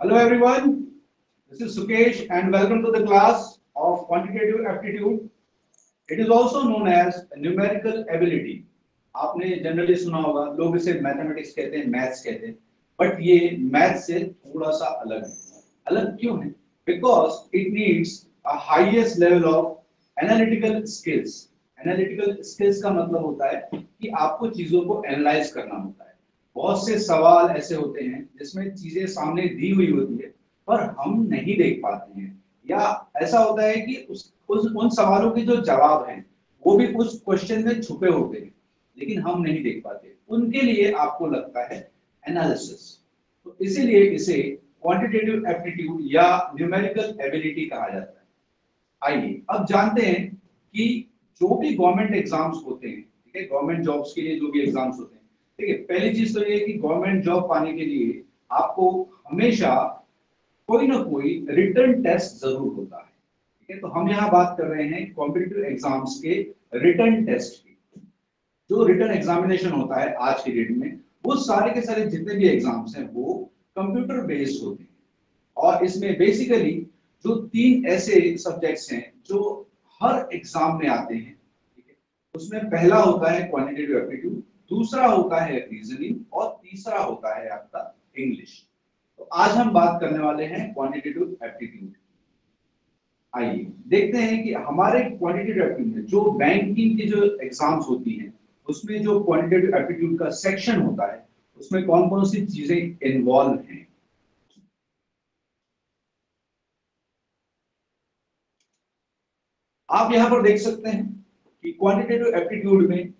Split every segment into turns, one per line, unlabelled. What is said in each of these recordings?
Hello everyone, this is Sukesh and welcome to the class of quantitative aptitude. It is also known as numerical ability. आपने generally सुना होगा लोग इसे mathematics कहते हैं maths कहते हैं बट ये मैथ से थोड़ा सा अलग है। अलग क्यों है? Because it needs a highest level of analytical skills analytical skills का मतलब होता है कि आपको चीज़ों को एनालाइज करना होता है। बहुत से सवाल ऐसे होते हैं जिसमें चीज़ें सामने दी हुई होती है पर हम नहीं देख पाते हैं। या ऐसा होता है कि उस, उस उन सवालों के जो जवाब हैं वो भी उस क्वेश्चन में छुपे होते हैं लेकिन हम नहीं देख पाते। उनके लिए आपको लगता है एनालिसिस तो इसीलिए इसे क्वांटिटेटिव एप्टीट्यूड या न्यूमेरिकल एबिलिटी कहा जाता है। आइए अब जानते हैं कि जो भी गवर्नमेंट एग्ज़ाम्स होते हैं ठीक है गवर्नमेंट जॉब्स के लिए जो भी एग्ज़ाम्स होते हैं ठीक है पहली चीज़ तो ये कि गवर्नमेंट जॉब पाने के लिए आपको हमेशा कोई ना कोई रिटर्न टेस्ट ज़रूर होता है। ठीक है तो हम यहाँ बात कर रहे हैं कॉम्पिटेटिव एग्ज़ाम्स के रिटर्न टेस्ट की। जो रिटर्न एग्जामिनेशन होता है आज की डेट में, वो सारे के सारे जितने भी एग्ज़ाम्स हैं, वो कंप्यूटर बेस्ड होते हैं। और इसमें बेसिकली जो तीन ऐसे सब्जेक्ट्स हैं, जो हर एग्ज़ाम में आते हैं, ठीक है, उसमें पहला होता है क्वांटिटेटिव एप्टीट्यूड दूसरा होता है रीजनिंग और तीसरा होता है आपका इंग्लिश तो आज हम बात करने वाले हैं क्वांटिटेटिव एप्टीट्यूड आइए, देखते हैं कि हमारे क्वांटिटेटिव एप्टीट्यूड जो बैंकिंग की जो एग्ज़ाम्स होती हैं, उसमें जो क्वांटिटेटिव एप्टीट्यूड का सेक्शन होता है, उसमें कौन कौन सी चीज़ें इन्वॉल्व हैं? आप यहाँ पर देख सकते हैं कि क्वांटिटेटिव एप्टीट्यूड में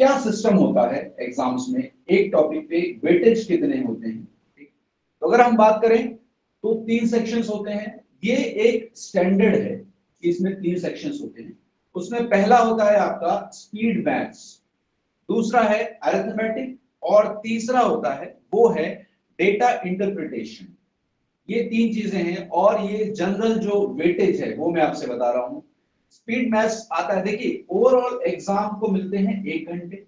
क्या सिस्टम होता है एग्ज़ाम्स में? एक टॉपिक पे वेटेज कितने होते हैं? तो अगर हम बात करें तो तीन सेक्शंस होते हैं। ये एक स्टैंडर्ड है इसमें तीन सेक्शंस होते हैं। उसमें पहला होता है आपका स्पीड मैथ्स दूसरा है अरिथमेटिक और तीसरा होता है, वो है डेटा इंटरप्रिटेशन ये तीन चीज़ें हैं और ये जनरल जो वेटेज है, वो मैं आपसे बता रहा हूँ। स्पीड मैथ्स आता है। देखिए ओवरऑल एग्ज़ाम को मिलते हैं एक घंटे,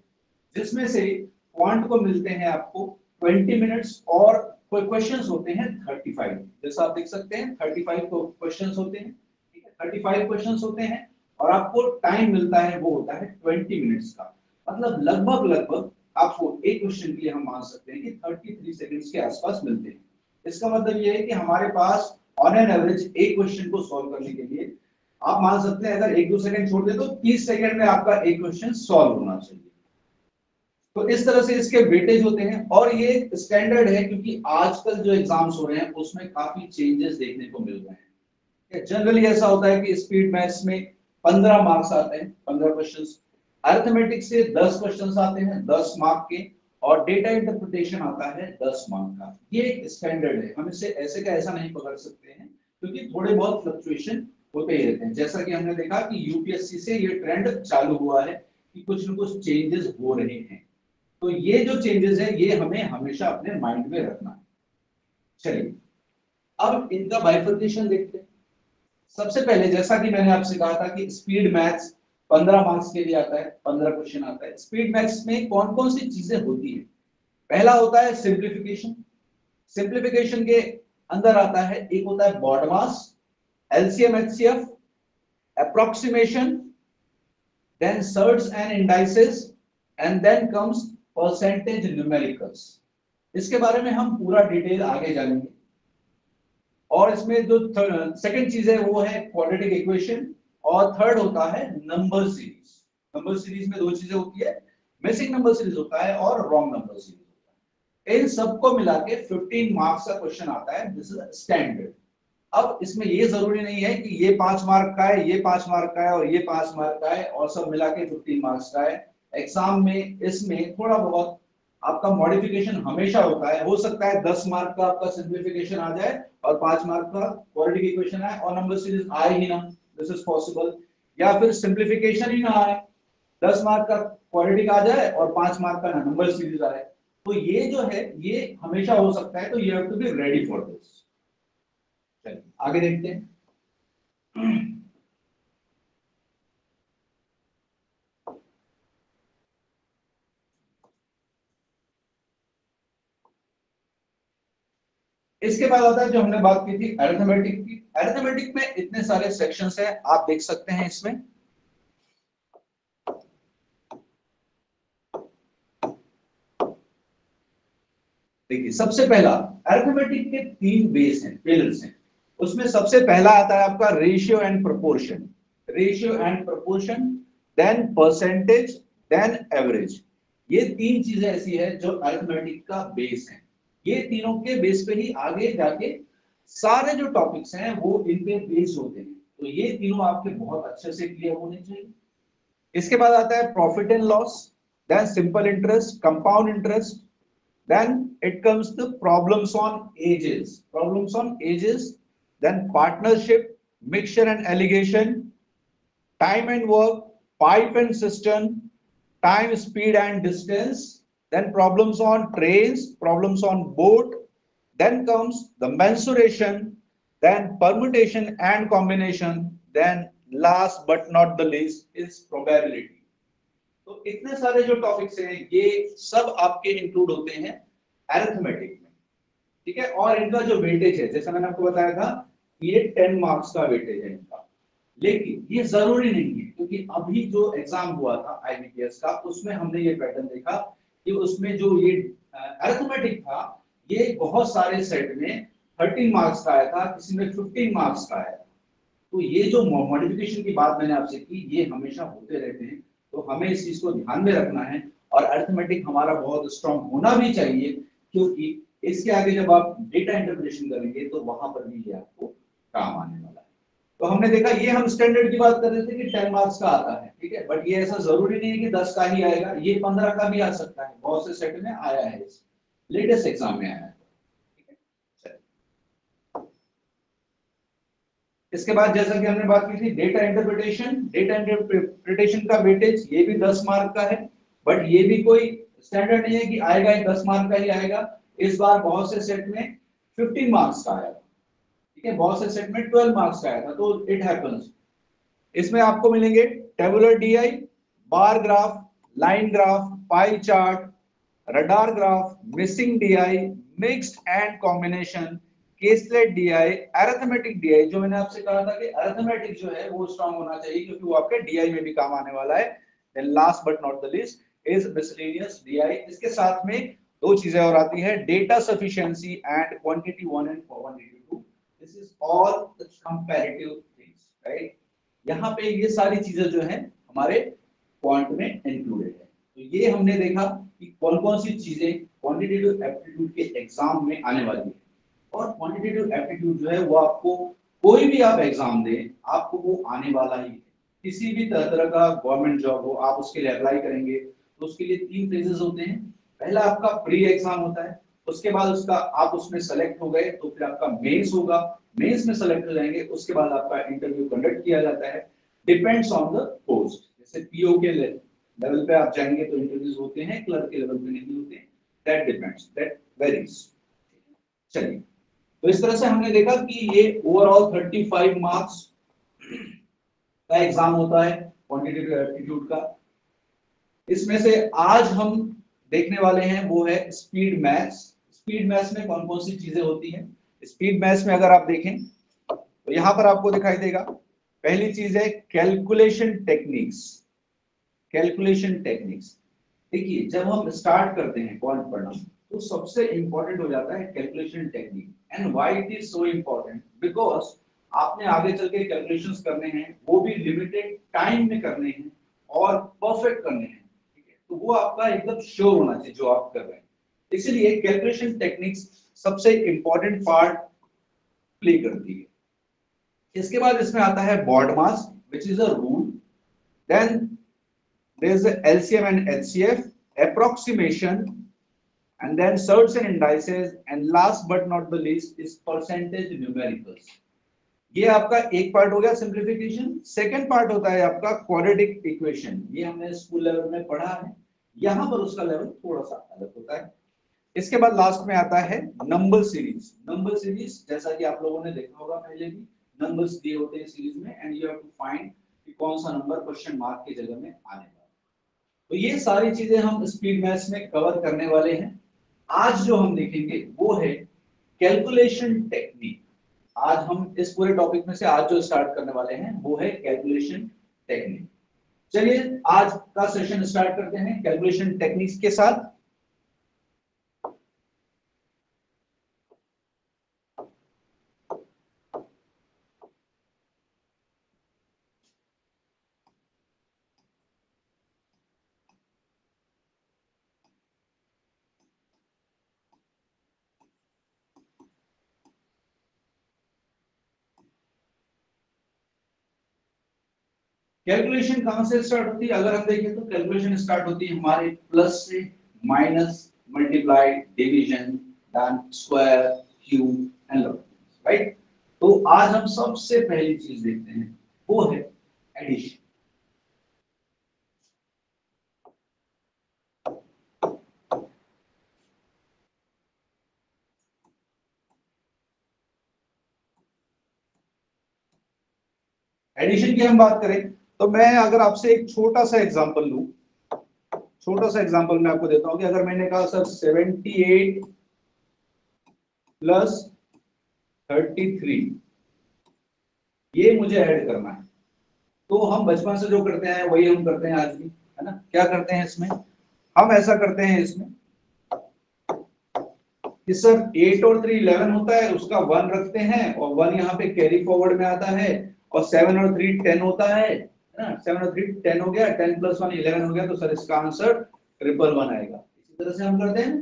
जिसमें से क्वांट को मिलते हैं आपको 20 मिनट्स और कोई क्वेश्चंस होते हैं 35 जैसा आप देख सकते हैं 35 को क्वेश्चंस होते हैं, ठीक है? 35 क्वेश्चंस होते हैं और आपको टाइम मिलता है, वो होता है 20 मिनट्स का। मतलब लगभग लगभग आपको एक क्वेश्चन के लिए हम मान सकते हैं कि 33 सेकंड्स के आसपास मिलते हैं। इसका मतलब ये है कि हमारे पास ऑन एन एवरेज एक क्वेश्चन को सॉल्व करने के लिए आप मान सकते हैं, अगर एक दो सेकंड छोड़ दे तो तीस सेकंड में आपका एक क्वेश्चन सॉल्व होना चाहिए। तो इस तरह से इसके वेटेज होते हैं और ये स्टैंडर्ड है क्योंकि आजकल जो एग्ज़ाम्स हो रहे हैं, उसमें काफ़ी चेंजेस देखने को मिल रहे हैं। जनरली ऐसा होता है कि स्पीड मैथ्स में पंद्रह मार्क्स आते हैं, पंद्रह क्वेश्चन अर्थमेटिक्स से दस क्वेश्चन आते हैं, दस मार्क के, और डेटा इंटरप्रिटेशन आता है दस मार्क का। ये स्टैंडर्ड है। हम इसे ऐसे का ऐसा नहीं पकड़ सकते हैं, क्योंकि थोड़े बहुत फ्लक्चुएशन होते ही रहते हैं। जैसा कि हमने देखा कि यूपीएससी से ये ट्रेंड चालू हुआ है कि कुछ न कुछ चेंजेस हो रहे हैं। तो ये जो चेंजेस है, ये हमें हमेशा अपने माइंड में रखना है। चलिए, अब इनका बाइफर्केशन देखते हैं। सबसे पहले, जैसा कि मैंने आपसे कहा था कि स्पीड मैथ्स पंद्रह मार्क्स के लिए आता है, पंद्रह क्वेश्चन आता है। स्पीड मैथ्स में कौन कौन सी चीज़ें होती है? पहला होता है सिंप्लीफिकेशन सिंप्लीफिकेशन के अंदर आता है, एक होता है BODMAS LCM HCF, approximation, then surds and indices, and then comes percentage numericals. इसके बारे में हम पूरा डिटेल आगे जानेंगे। और इसमें जो सेकंड चीज़ है वो है क्वाड्रेटिक इक्वेशन और थर्ड होता है नंबर सीरीज़ नंबर सीरीज़ में दो चीज़ें होती है। मिसिंग नंबर सीरीज़ होता है और रॉन्ग नंबर सीरीज़ होता है। इन सबको मिला के 15 मार्क्स का क्वेश्चन आता है। दिस इज़ स्टैंडर्ड अब इसमें ये ज़रूरी नहीं है कि ये पाँच मार्क का है, ये पाँच मार्क का है और ये पाँच मार्क का है और सब मिला के फिफ्टीन मार्क्स का है। एग्ज़ाम में इसमें थोड़ा बहुत आपका मॉडिफिकेशन हमेशा होता है। हो सकता है दस मार्क का आपका सिंप्लीफिकेशन आ जाए और पाँच मार्क का क्वालिटी इक्वेशन आए और नंबर सीरीज़ आए ही ना। दिस इज़ पॉसिबल या फिर सिंप्लीफिकेशन ही ना आए। दस मार्क का क्वालिटी का आ जाए और पाँच मार्क का नंबर सीरीज़ आए। तो ये जो है, ये हमेशा हो सकता है तो you have to be ready for this आगे देखते हैं। इसके बाद आता है जो हमने बात की थी अर्थमेटिक की। अर्थमेटिक में इतने सारे सेक्शंस हैं, आप देख सकते हैं इसमें। देखिए, सबसे पहला अर्थमेटिक के तीन बेस हैं पिलर्स हैं। उसमें सबसे पहला आता है आपका ratio and proportion ratio and proportion then percentage then average ये तीन चीज़ें ऐसी है जो अर्थमेटिक का बेस है। ये तीनों के बेस पे ही आगे जाके सारे जो टॉपिक्स हैं, वो इन पे बेस होते हैं। तो ये तीनों आपके बहुत अच्छे से क्लियर होने चाहिए। इसके बाद आता है profit and loss then simple interest compound interest then it comes the problems on ages problems on ages then partnership mixture and alligation time and work pipe and cistern time, speed and distance, then problems on trains, problems on boat, then comes the mensuration, then permutation and combination, then last but not the least is probability. तो इतने सारे जो topics हैं ये सब आपके include होते हैं अरिथमेटिक में ठीक है और इनका जो वेटेज है जैसा मैंने आपको बताया था ये टेन मार्क्स का वेटेज है इनका लेकिन ये ज़रूरी नहीं है, क्योंकि अभी जो एग्ज़ाम हुआ था आईबीपीएस का, उसमें हमने ये पैटर्न देखा कि उसमें जो ये अर्थमेटिक था, ये बहुत सारे सेट में थर्टीन मार्क्स का आया था, किसी में फिफ्टीन मार्क्स का आया था। तो ये जो मॉडिफिकेशन की बात मैंने आपसे की, ये हमेशा होते रहते हैं। तो हमें इस चीज़ को ध्यान में रखना है और अर्थमेटिक हमारा बहुत स्ट्रॉन्ग होना भी चाहिए, क्योंकि इसके आगे जब आप डेटा इंटरप्रिटेशन करेंगे तो वहाँ पर भी ये आपको काम आने वाला है। तो हमने देखा, ये हम स्टैंडर्ड की बात कर रहे थे कि टेन मार्क्स का आता है, ठीक है? बट ये ऐसा ज़रूरी नहीं है कि दस का ही आएगा, ये पंद्रह का भी आ सकता है। बहुत से सेट में आया है लेटेस्ट एग्ज़ाम में आया है। इसके बाद जैसा कि हमने बात की थी डेटा इंटरप्रिटेशन डेटा इंटरप्रिटेशन का वेटेज ये भी दस मार्क का है। बट ये भी कोई स्टैंडर्ड नहीं है कि आएगा ही, दस मार्क का ही आएगा। इस बार बहुत से सेट में फिफ्टीन मार्क्स का आएगा ठीक है बहुत से सेट में 12 मार्क्स का आया था तो इट हैपेंस इसमें आपको मिलेंगे tabular DI bar graph line graph pie chart radar graph missing DI mixed and combination caselet DI arithmetic DI जो मैंने आपसे कहा था कि अरिथमेटिक जो है वो स्ट्रांग होना चाहिए क्योंकि वो आपके डीआई में भी काम आने वाला है. Then last but not the least is miscellaneous DI इसके साथ में दो चीज़ें और आती है data sufficiency and quantity 1 and quantity this is all the comparative things right यहाँ पे ये सारी चीज़ें जो है, हमारे पॉइंट में इंक्लूडेड है। तो ये हमने देखा कि कौन कौन सी चीज़ें क्वांटिटेटिव एप्टीट्यूड के एग्ज़ाम में आने वाली है। और क्वांटिटेटिव एप्टीट्यूड जो है, वो आपको कोई भी आप एग्ज़ाम दें, आपको वो आने वाला ही है। किसी भी तरह तरह का गवर्नमेंट जॉब हो, आप उसके लिए अप्लाई करेंगे तो उसके लिए तीन फेजेस होते हैं। पहला आपका प्री एग्ज़ाम होता है उसके बाद उसका आप उसमें सेलेक्ट हो गए तो फिर आपका मेंस होगा। मेंस में सेलेक्ट हो जाएँगे, उसके बाद आपका इंटरव्यू कंडक्ट किया जाता है। डिपेंड्स ऑन द पोस्ट जैसे पीओ के लेवल पे आप जाएँगे तो इंटरव्यूज़ होते हैं क्लर्क के लेवल पे नहीं होते दैट डिपेंड्स दैट वेरीज चलिए तो इस तरह से हमने देखा कि ये ओवरऑल 35 मार्क्स का एग्ज़ाम होता है क्वांटिटेटिव एप्टीट्यूड का। इसमें से आज हम देखने वाले हैं, वो है स्पीड मैथ्स स्पीड मैथ्स में कौन कौन सी चीज़ें होती हैं? स्पीड मैथ्स में अगर आप देखें तो यहाँ पर आपको दिखाई देगा, पहली चीज़ है कैलकुलेशन टेक्निक्स कैलकुलेशन टेक्निक्स देखिए, जब हम स्टार्ट करते हैं पॉइंट पढ़ना तो सबसे इंपॉर्टेंट हो जाता है calculation technique and why it is so important because आपने आगे चल के कैलकुलेशंस करने हैं, वो भी लिमिटेड टाइम में करने हैं और परफेक्ट करने हैं। ठीक है? तो वो आपका एकदम श्योर होना चाहिए, जो आप कर रहे हैं। इसलिए कैलकुलेशन टेक्निक्स सबसे इंपॉर्टेंट पार्ट प्ले करती है। इसके बाद इसमें आता है BODMAS which is a rule then is LCM and HCF approximation, and then certs and indices, and last but not the least is percentage numericals. ये आपका एक पार्ट हो गया सिंप्लीफिकेशन सेकंड पार्ट होता है आपका क्वाड्रेटिक इक्वेशन ये हमने स्कूल लेवल में पढ़ा है। यहाँ पर उसका लेवल थोड़ा सा अलग होता है। इसके बाद लास्ट में आता है नंबर सीरीज़ नंबर सीरीज़ जैसा कि आप लोगों ने देखा होगा पहले भी नंबर्स दिए होते हैं सीरीज़ में and you have to find कि कौन सा नंबर क्वेश्चन मार्क की जगह में आने वाला तो ये सारी चीज़ें हम स्पीड मैथ्स में कवर करने वाले हैं। आज जो हम देखेंगे, वो है कैलकुलेशन टेक्निक आज हम इस पूरे टॉपिक में से आज जो स्टार्ट करने वाले हैं, वो है कैलकुलेशन टेक्निक चलिए, आज का सेशन स्टार्ट करते हैं कैलकुलेशन टेक्निक्स के साथ। कैलकुलेशन कहाँ से स्टार्ट होती है? अगर हम देखें तो कैलकुलेशन स्टार्ट होती है हमारे प्लस से minus multiply division then square cube and right तो आज हम सबसे पहली चीज़ देखते हैं, वो है एडिशन एडिशन की हम बात करें तो मैं अगर आपसे एक छोटा सा एग्जांपल लू, छोटा सा एग्जांपल मैं आपको देता हूँ कि अगर मैंने कहा, सर 78 प्लस 33 ये मुझे ऐड करना है। तो हम बचपन से जो करते हैं, वही हम करते हैं आज भी, है ना? क्या करते हैं इसमें? हम ऐसा करते हैं इसमें कि सर 8 और 3 11 होता है, उसका वन रखते हैं और वन यहाँ पे कैरी फॉरवर्ड में आता है और सेवन और 3 10 होता है। ना? सेवन और थ्री टेन हो गया प्लस वन इलेवन हो गया तो सर इसका आंसर ट्रिपल वन आएगा। इसी तरह से हम करते हैं।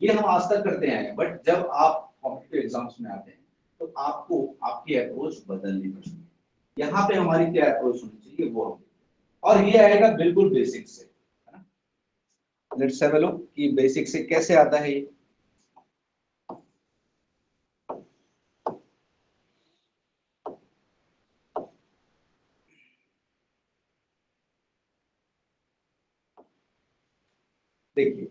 ये हम आज तक करते हैं बट जब आप कॉम्पिटेटिव एग्ज़ाम्स में आते हैं तो आपको आपकी अप्रोच बदलनी पड़ेगी यहाँ पे हमारी क्या अप्रोच होनी चाहिए, वो और ये आएगा बिल्कुल बेसिक से लेट्स लुक कि बेसिक से कैसे आता है ये। देखिए।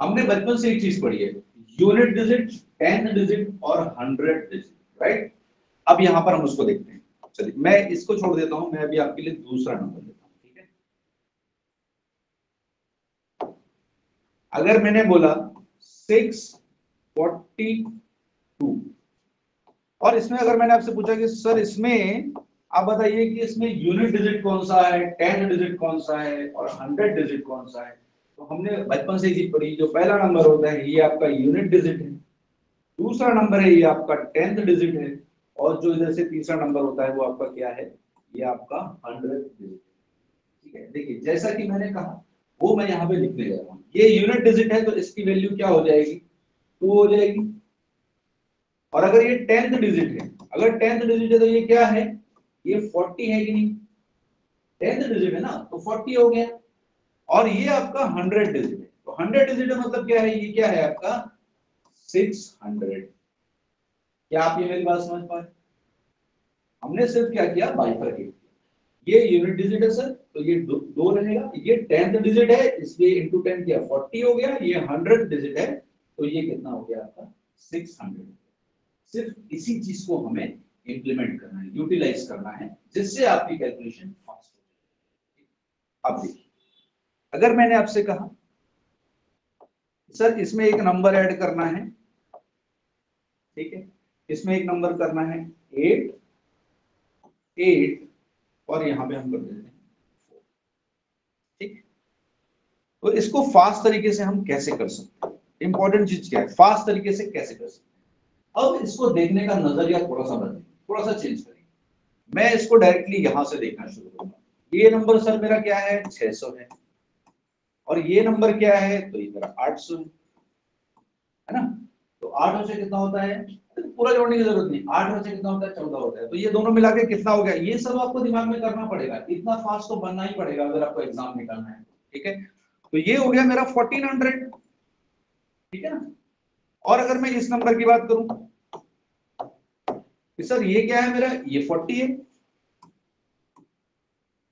हमने बचपन से एक चीज़ पढ़ी है यूनिट डिजिट टेन डिजिट और हंड्रेड डिजिट राइट अब यहाँ पर हम उसको देखते हैं। चलिए, मैं इसको छोड़ देता हूँ, मैं अभी आपके लिए दूसरा नंबर लेता हूँ, ठीक है? अगर मैंने बोला सिक्स फोर्टी टू। और इसमें अगर मैंने आपसे पूछा कि, सर, इसमें आप बताइए कि इसमें यूनिट डिजिट कौन सा है, टेन डिजिट कौन सा है और हंड्रेड डिजिट कौन सा है? तो हमने बचपन से चीज़ पढ़ी, जो पहला नंबर होता है, ये आपका यूनिट डिजिट है। दूसरा नंबर है, ये आपका टेंथ डिजिट है। और जो इधर से तीसरा नंबर होता है, वो आपका क्या है? ये आपका हंड्रेड डिजिट ठीक है? देखिए, जैसा कि मैंने कहा, वो मैं यहाँ पे लिखने जा रहा हूँ। ये यूनिट डिजिट है तो इसकी वैल्यू क्या हो जाएगी? टू हो जाएगी और अगर ये टेंथ डिजिट है अगर टेंथ डिजिट है तो ये क्या है? ये फोर्टी है कि नहीं? टेंथ डिजिट है ना तो फोर्टी हो गया। और ये आपका हंड्रेड डिजिट है। तो हंड्रेड डिजिट मतलब क्या है? ये क्या है आपका? सिक्स हंड्रेड क्या आप ये मेरी बात समझ पाए? हमने सिर्फ़ क्या किया? बाइफरकेट ये यूनिट डिजिट है सर तो ये दो, दो रहेगा। ये टेंथ डिजिट है इसलिए इंटू टेन किया। फोर्टी हो गया ये हंड्रेड डिजिट है। तो ये कितना हो गया आपका? सिक्स हंड्रेड सिर्फ़ इसी चीज़ को हमें इंप्लीमेंट करना है यूटिलाइज करना है, जिससे आपकी कैलकुलेशन फास्ट हो अब देखिए, अगर मैंने आपसे कहा, सर, इसमें एक नंबर ऐड करना है। ठीक है? इसमें एक नंबर करना है एट एट और यहाँ पे हम कर देते हैं ठीक? तो इसको फास्ट तरीके से हम कैसे कर सकते हैं? इंपॉर्टेंट चीज़ क्या है? फास्ट तरीके से कैसे कर सकते अब इसको देखने का नज़रिया थोड़ा सा बदले थोड़ा सा चेंज करेंगे मैं इसको डायरेक्टली यहाँ से देखना शुरू करूँगा। ये नंबर सर मेरा क्या है? 600 है। और ये नंबर क्या है? तो ये मेरा 800 है। है ना? तो 800 से कितना होता है? पूरा जोड़ने की ज़रूरत नहीं। 800 से कितना होता है? 14 होता है। तो ये दोनों मिला के कितना हो गया? ये सब आपको दिमाग में करना पड़ेगा। इतना फास्ट तो बनना ही पड़ेगा अगर आपको एग्ज़ाम निकालना है। ठीक है? तो ये हो गया मेरा 1400 ठीक है? ना और अगर मैं इस नंबर की बात करूँ? सर, ये क्या है मेरा? ये 40 है।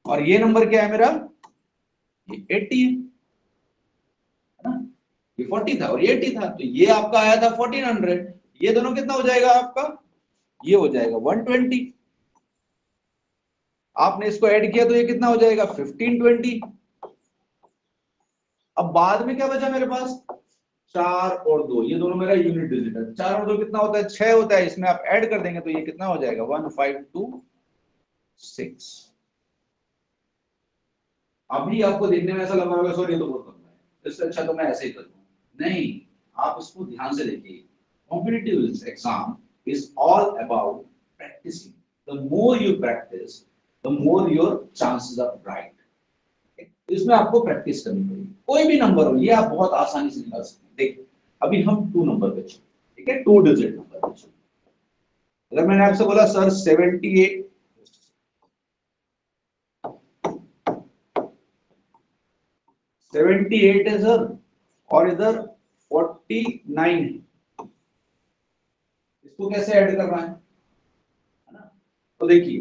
और ये नंबर क्या है मेरा? ये 80 है। ना? ये 40 था और ये 80 था। तो ये आपका आया था 1400 ये दोनों कितना हो जाएगा आपका? ये हो जाएगा 120 आपने इसको ऐड किया तो ये कितना हो जाएगा? फिफ्टीन ट्वेंटी अब बाद में क्या बचा मेरे पास? चार और दो, ये दोनों मेरा यूनिट डिजिट है। चार और दो कितना होता है? छह होता है, इसमें आप ऐड कर देंगे तो ये कितना हो जाएगा? वन फाइव टू सिक्स अभी आपको देखने में ऐसा लग रहा होगा सॉरी तो बहुत कम है। इससे अच्छा तो मैं ऐसे ही करूँगा नहीं, आप इसको ध्यान से देखिए। Competitive exam is all about practising the more you practise the more your chances are bright इसमें आपको प्रैक्टिस करनी पड़ेगी। कोई भी नंबर हो, ये आप बहुत आसानी से निकाल सकते हैं। देखिए अभी हम टू नंबर पे ठीक है? टू डिजिट नंबर पे अगर मैंने आपसे बोला, sir seventy eight seventy eight है, सर, और इधर फोर्टी नाइन है। इसको कैसे ऐड करना है? ना? तो देखिए,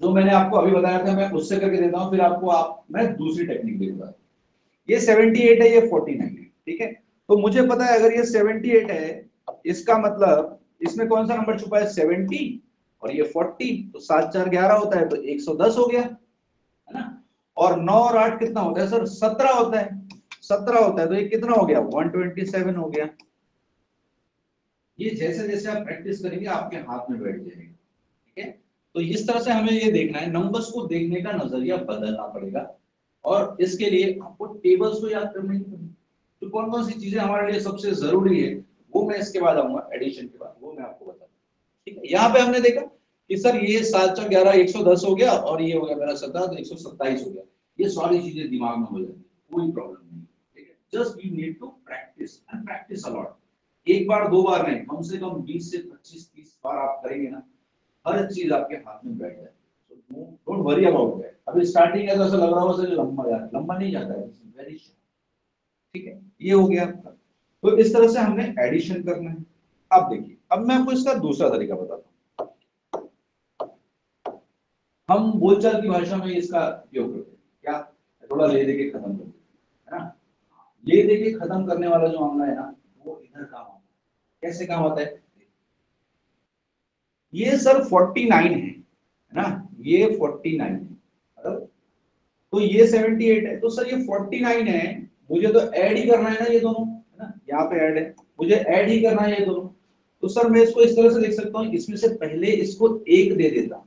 जो मैंने आपको अभी बताया था, मैं उससे करके देता हूँ, फिर आपको आप, मैं दूसरी टेक्निक दूँगा ये 78 है, ये 49 है। ठीक है? तो मुझे पता है, अगर ये 78 है, इसका मतलब इसमें कौन सा नंबर छुपा है? 70 और ये 40 तो सात चार ग्यारह होता है तो 110 हो गया, है ना? और नौ और आठ कितना होता है, सर? सत्रह होता है। सत्रह होता है तो ये कितना हो गया? 127 हो गया। ये जैसे जैसे आप प्रैक्टिस करेंगे, आपके हाथ में बैठ जाएगा। ठीक है? तो इस तरह से हमें ये देखना है। नंबर्स को देखने का नज़रिया बदलना पड़ेगा। और इसके लिए आपको टेबल्स को याद करने की तो कौन कौन सी चीज़ें हमारे लिए सबसे ज़रूरी है, वो मैं इसके बाद आऊँगा एडिशन के बाद, वो मैं आपको बता ठीक है? यहाँ पे हमने देखा कि सर ये सात चार ग्यारह एक सौ दस हो गया और ये हो गया मेरा सत्रह तो एक सौ सत्ताईस हो गया। ये सारी चीज़ें दिमाग में हो जाती कोई प्रॉब्लम नहीं ठीक है? Just you need to practise and practise a lot एक बार, दो बार नहीं, कम से कम बीस से पच्चीस, तीस बार आप करेंगे ना, हर चीज़ आपके हाथ में बैठ जाए। डोंट वरी अबाउट दैट अभी स्टार्टिंग ऐसा लग रहा होगा लंबा लंबा नहीं जाता है वेरी ठीक है? ये हो गया आपका। तो इस तरह से हमने एडिशन करना है। अब देखिए, अब मैं आपको इसका दूसरा तरीका बताता हूँ। हम बोलचाल की भाषा में इसका उपयोग करते हैं। क्या? थोड़ा ले दे के खत्म कर है ना? ले दे के खत्म करने वाला जो मामला है ना, वो इधर काम आता है। कैसे काम आता है? ये सर 49 है है ना? ये 49 है। मतलब तो ये 78 है। तो सर ये 49 है मुझे तो ऐड ही करना है ना ये दोनों, है ना? यहाँ पे ऐड है। मुझे ऐड ही करना है ये दोनों। तो सर मैं इसको इस तरह से देख सकता हूँ, इसमें से पहले इसको एक दे देता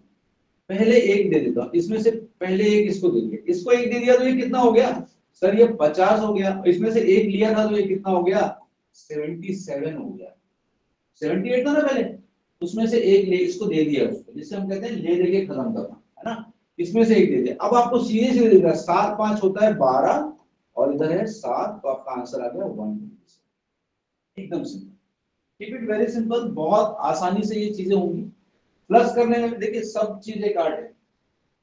पहले एक दे देता हूँ। इसमें से पहले एक इसको दे दिया। इसको एक दे दिया तो ये कितना हो गया? सर ये पचास हो गया। इसमें से एक लिया था तो ये कितना हो गया? सेवेंटी सेवन हो गया। सेवेंटी एट था ना पहले? उसमें से एक ले, इसको दे दिया उसको, जिससे हम कहते हैं ले दे के खत्म करना, है ना? इसमें से एक दे दिया। अब आपको सीधे सीधे देगा सात पाँच होता है बारह और इधर है सात तो आपका आंसर आ गया वन एकदम सिंपल इट वेरी सिंपल बहुत आसानी से ये चीज़ें होंगी। प्लस करने में, देखिए, सब चीज़ आर्ट है।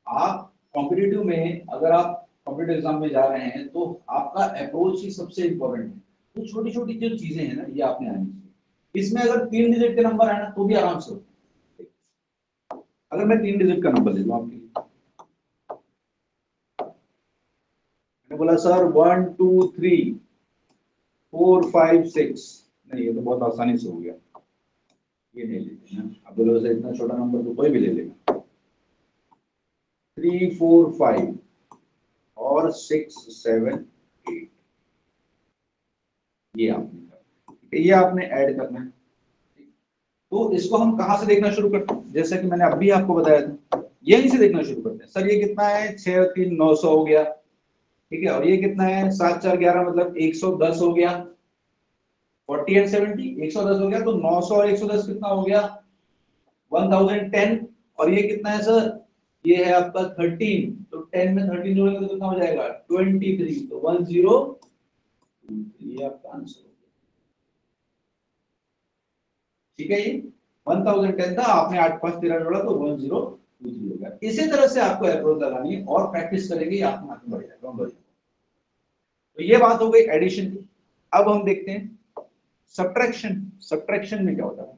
आप कॉम्पिटेटिव में अगर आप कॉम्पिटेटिव एग्ज़ाम में जा रहे हैं तो आपका अप्रोच ही सबसे इंपॉर्टेंट है। तो छोटी छोटी जो चीज़ें हैं ना, ये आपने आनी चाहिए। इसमें अगर तीन डिजिट के नंबर है ना तो भी आराम से अगर मैं तीन डिजिट का नंबर ले लू आपके लिए। बोला, sir one two three four five six नहीं, ये तो बहुत आसानी से हो गया। ये नहीं लेते ना अब बोलो इतना छोटा नंबर तो कोई भी ले लेगा। थ्री फोर फाइव और सिक्स सेवन एट ये आपने ये आपने ऐड करना है। तो इसको हम कहाँ से देखना शुरू करते हैं? जैसा कि मैंने अभी आपको बताया था, यहीं से देखना शुरू करते हैं। सर, ये कितना है? छह तीन, नौ सौ हो गया। ठीक है, और ये कितना है? सात चार ग्यारह मतलब एक सौ दस हो गया। फोर्टी एंड सेवेंटी, एक सौ दस हो गया तो नौ सौ और एक सौ दस कितना हो गया? One thousand ten. और ये कितना है, सर? ये है आपका थर्टीन। तो टेन में थर्टीन जोड़ेंगे तो कितना हो जाएगा? Twenty three. तो वन ज़ीरो ये आपका आंसर ठीक है ये? वन थाउज़ेंड टेन था, आपने आठ पाँच तेरह जोड़ा तो वन ज़ीरो इसी तरह से आपको अप्रोच लगानी है और प्रैक्टिस करेंगे आपको हाथ बढ़ जाएगा बढ़ जाएगा तो ये बात हो गई एडिशन की। अब हम देखते हैं सब्ट्रैक्शन सब्ट्रैक्शन में क्या होता है।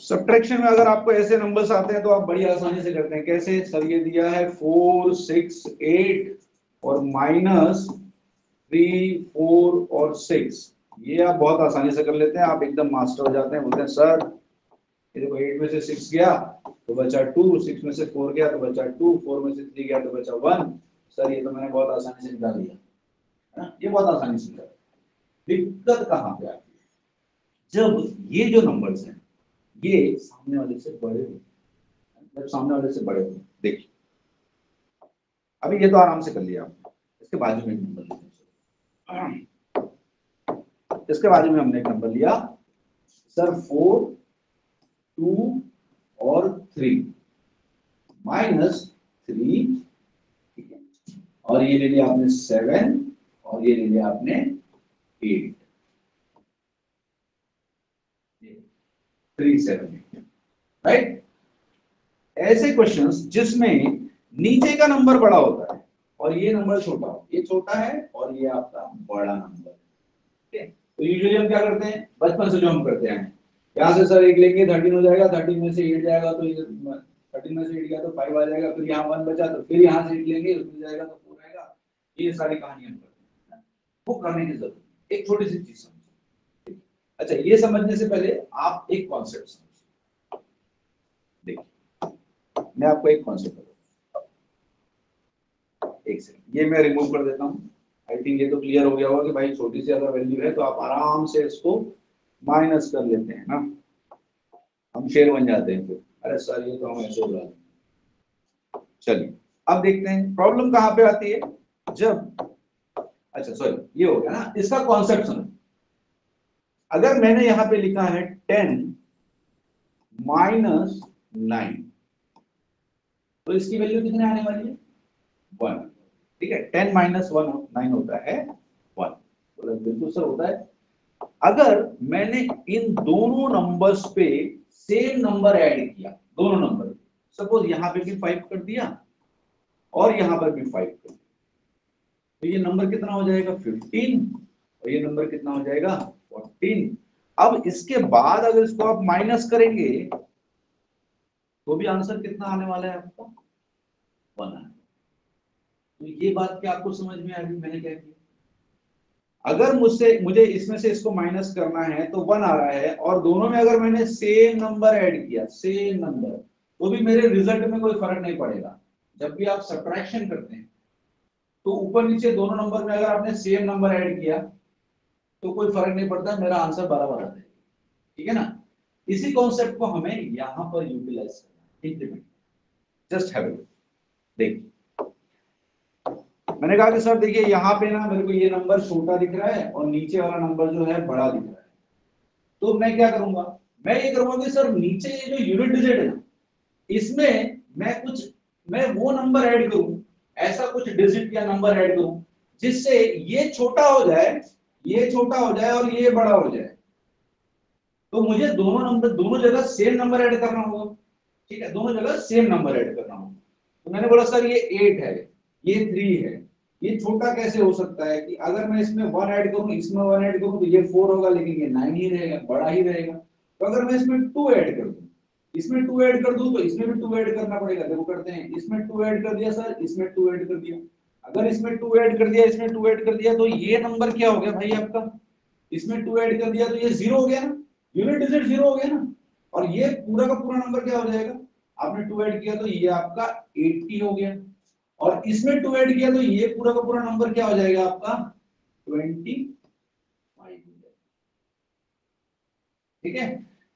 सब्ट्रैक्शन में अगर आपको ऐसे नंबर्स आते हैं तो आप बड़ी आसानी से करते हैं। कैसे? सर, ये दिया है फोर सिक्स एट और माइनस थ्री फोर और सिक्स ये आप बहुत आसानी से कर लेते हैं, आप एकदम मास्टर हो जाते हैं, बोलते हैं, सर, ये देखो एट में से सिक्स गया तो बचा टू सिक्स में से फोर गया तो बचा टू फोर में से थ्री गया तो बचा वन सर, ये तो मैंने बहुत आसानी से निकाल लिया, है ना? ये बहुत आसानी से निकाल दिक्कत कहाँ पे आती है? जब ये जो नंबर्स हैं, ये सामने वाले से बड़े हो, जब सामने वाले से बड़े हो, देखिए। अभी ये तो आराम से कर लिया आपने, इसके बाजू में नंबर इसके बाजू में हमने एक नंबर लिया। सर, फोर, टू और थ्री। माइनस थ्री और ये ले लिया आपने सेवन, और ये ले लिया आपने eight. Three, seven, eight right ऐसे क्वेश्चंस जिसमें नीचे का नंबर बड़ा होता है और ये नंबर छोटा ये छोटा है और ये आपका बड़ा नंबर ठीक है तो यूजुअली हम क्या करते हैं? बचपन से जो हम करते हैं। यहाँ से सर एक लेंगे थर्टीन हो जाएगा थर्टीन में से एट जाएगा तो थर्टीन में से एट गया तो फाइव आ जाएगा फिर यहाँ वन बचा तो फिर यहाँ से एट लेंगे उसमें जाएगा तो फोर आएगा। ये सारी कहानी हम करते हैं। वो करने की ज़रूरत एक छोटी सी चीज़ समझो। अच्छा ये समझने से पहले आप एक कॉन्सेप्ट समझो। देखिए मैं आपको एक कॉन्सेप्ट एक सेकंड ये मैं रिमूव कर देता हूँ। आई थिंक ये तो क्लियर हो गया होगा कि भाई छोटी सी अगर वैल्यू है तो आप आराम से इसको माइनस कर लेते हैं ना। हम शेर बन जाते हैं फिर। अरे सर, ये तो हम ऐसे उड़ा चलिए, अब देखते हैं प्रॉब्लम कहाँ पे आती है? जब अच्छा सॉरी ये हो गया ना। इसका कॉन्सेप्ट सुनो। अगर मैंने यहाँ पे लिखा है टेन माइनस नाइन तो इसकी वैल्यू कितने आने वाली है? वन ठीक है? टेन माइनस वन नाइन होता है वन। तो बिल्कुल सर होता है। अगर मैंने इन दोनों नंबर्स पे सेम नंबर ऐड किया, दोनों नंबर सपोज़ यहाँ पे भी फाइव कर दिया और यहाँ पर भी फाइव कर दिया तो ये नंबर कितना हो जाएगा? फिफ्टीन और ये नंबर कितना हो जाएगा? फोर्टीन अब इसके बाद अगर इसको आप माइनस करेंगे तो भी आंसर कितना आने वाला है आपका? वन आने तो ये बात क्या आपको समझ में आ गई मैंने क्या किया अगर मुझसे, मुझे इसमें से इसको माइनस करना है तो वन आ रहा है, और दोनों में अगर मैंने सेम नंबर ऐड किया सेम नंबर तो भी मेरे रिज़ल्ट में कोई फ़र्क नहीं पड़ेगा। जब भी आप सब्ट्रैक्शन करते हैं तो ऊपर नीचे दोनों नंबर में अगर आपने सेम नंबर ऐड किया तो कोई फ़र्क नहीं पड़ता, मेरा आंसर बराबर आ जाएगा। ठीक है ना? इसी कॉन्सेप्ट को हमें यहाँ पर यूटिलाइज करना इंप्लीमेंट जस्ट हैव देखिए। मैंने कहा कि सर देखिए, यहाँ पे ना मेरे को ये नंबर छोटा दिख रहा है और नीचे वाला नंबर जो है बड़ा दिख रहा है। तो मैं क्या करूँगा? मैं ये करूँगा कि सर नीचे ये जो यूनिट डिजिट है ना, इसमें मैं कुछ, मैं वो नंबर ऐड करूँ, ऐसा कुछ डिजिट या नंबर ऐड करूँ, जिससे ये छोटा हो जाए, ये छोटा हो जाए और ये बड़ा हो जाए। तो मुझे दोनों नंबर दोनों जगह सेम नंबर ऐड करना होगा। ठीक है? दोनों जगह सेम नंबर ऐड करना होगा। तो मैंने बोला, सर, ये एट है, ये थ्री है। ये छोटा कैसे हो सकता है कि अगर मैं इसमें वन ऐड करूँ, इसमें वन ऐड करूँ तो ये फोर होगा, लेकिन ये नाइन ही रहेगा, बड़ा ही रहेगा। तो अगर मैं इसमें टू ऐड कर दूँ, इसमें टू ऐड कर दूँ तो इसमें भी टू ऐड करना पड़ेगा। देखो, करते हैं। इसमें टू ऐड कर दिया सर इसमें टू ऐड कर दिया। अगर इसमें टू ऐड कर दिया, इसमें टू ऐड कर दिया तो ये नंबर क्या हो गया भाई आपका? इसमें टू ऐड कर दिया तो ये ज़ीरो हो गया ना? यूनिट डिजिट ज़ीरो हो गया ना? और ये पूरा का पूरा नंबर क्या हो जाएगा? आपने टू ऐड किया तो ये आपका 80 हो गया। और इसमें टू ऐड किया तो ये पूरा का पूरा नंबर क्या हो जाएगा आपका? ट्वेंटी ठीक है?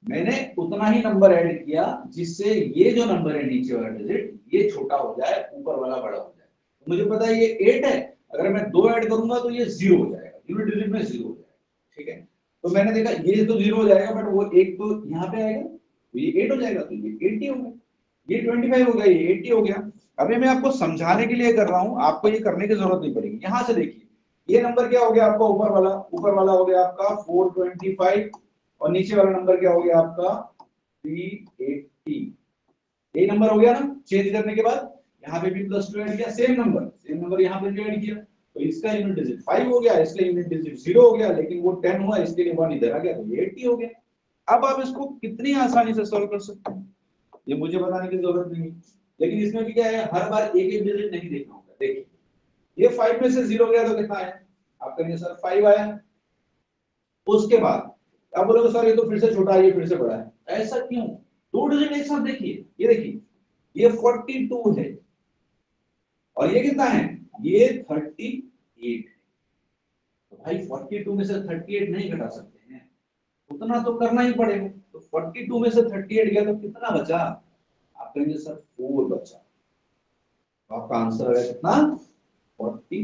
मैंने उतना ही नंबर ऐड किया जिससे ये जो नंबर है नीचे वाला डिजिट ये छोटा हो जाए, ऊपर वाला बड़ा हो जाए। तो मुझे पता है ये एट है, अगर मैं दो ऐड करूँगा तो ये ज़ीरो हो जाएगा। यूनिट डिजिट में ज़ीरो हो जाएगा। ठीक है? तो मैंने देखा ये तो ज़ीरो हो जाएगा बट वो एक तो यहाँ पे आएगा तो ये एट हो जाएगा तो ये एट्टी हो गया ये ट्वेंटी फाइव हो गया, ये एट्टी हो गया। अभी मैं आपको समझाने के लिए कर रहा हूँ, आपको ये करने की ज़रूरत नहीं पड़ेगी। यहाँ से देखिए, ये नंबर क्या हो गया आपका ऊपर वाला? ऊपर वाला हो गया आपका 425 और नीचे वाला नंबर क्या हो गया आपका? 380 ये नंबर हो गया ना चेंज करने के बाद, यहाँ पे भी प्लस टू ऐड किया सेम नंबर सेम नंबर यहाँ पे ऐड किया। तो इसका यूनिट डिजिट फाइव हो गया, इसका यूनिट डिजिट ज़ीरो हो गया, लेकिन वो टेन हुआ, इसके लिए वन इधर आ गया तो एट्टी हो गया। अब आप इसको कितनी आसानी से सॉल्व कर सकते हैं? ये मुझे बताने की ज़रूरत नहीं। लेकिन इसमें भी क्या है, हर बार एक एक डिजिट नहीं देखना होगा देखिए, ये फाइव में से ज़ीरो गया तो कितना है आप कहेंगे सर फाइव आया। उसके बाद, आप बोलोगे सर ये तो फिर से छोटा है, ये फिर से बड़ा है। ऐसा क्यों? दो डिजिट एक साथ देखिए। ये देखिए, ये फोर्टी टू है। और ये कितना है? ये थर्टी एट तो भाई फोर्टी टू में से थर्टी एट नहीं घटा सकते हैं। उतना तो करना ही पड़ेगा। तो फोर्टी टू में से थर्टी एट गया तो कितना बचा? आप कहेंगे, सर फोर बचा। तो आपका आंसर है कितना? फोर्टी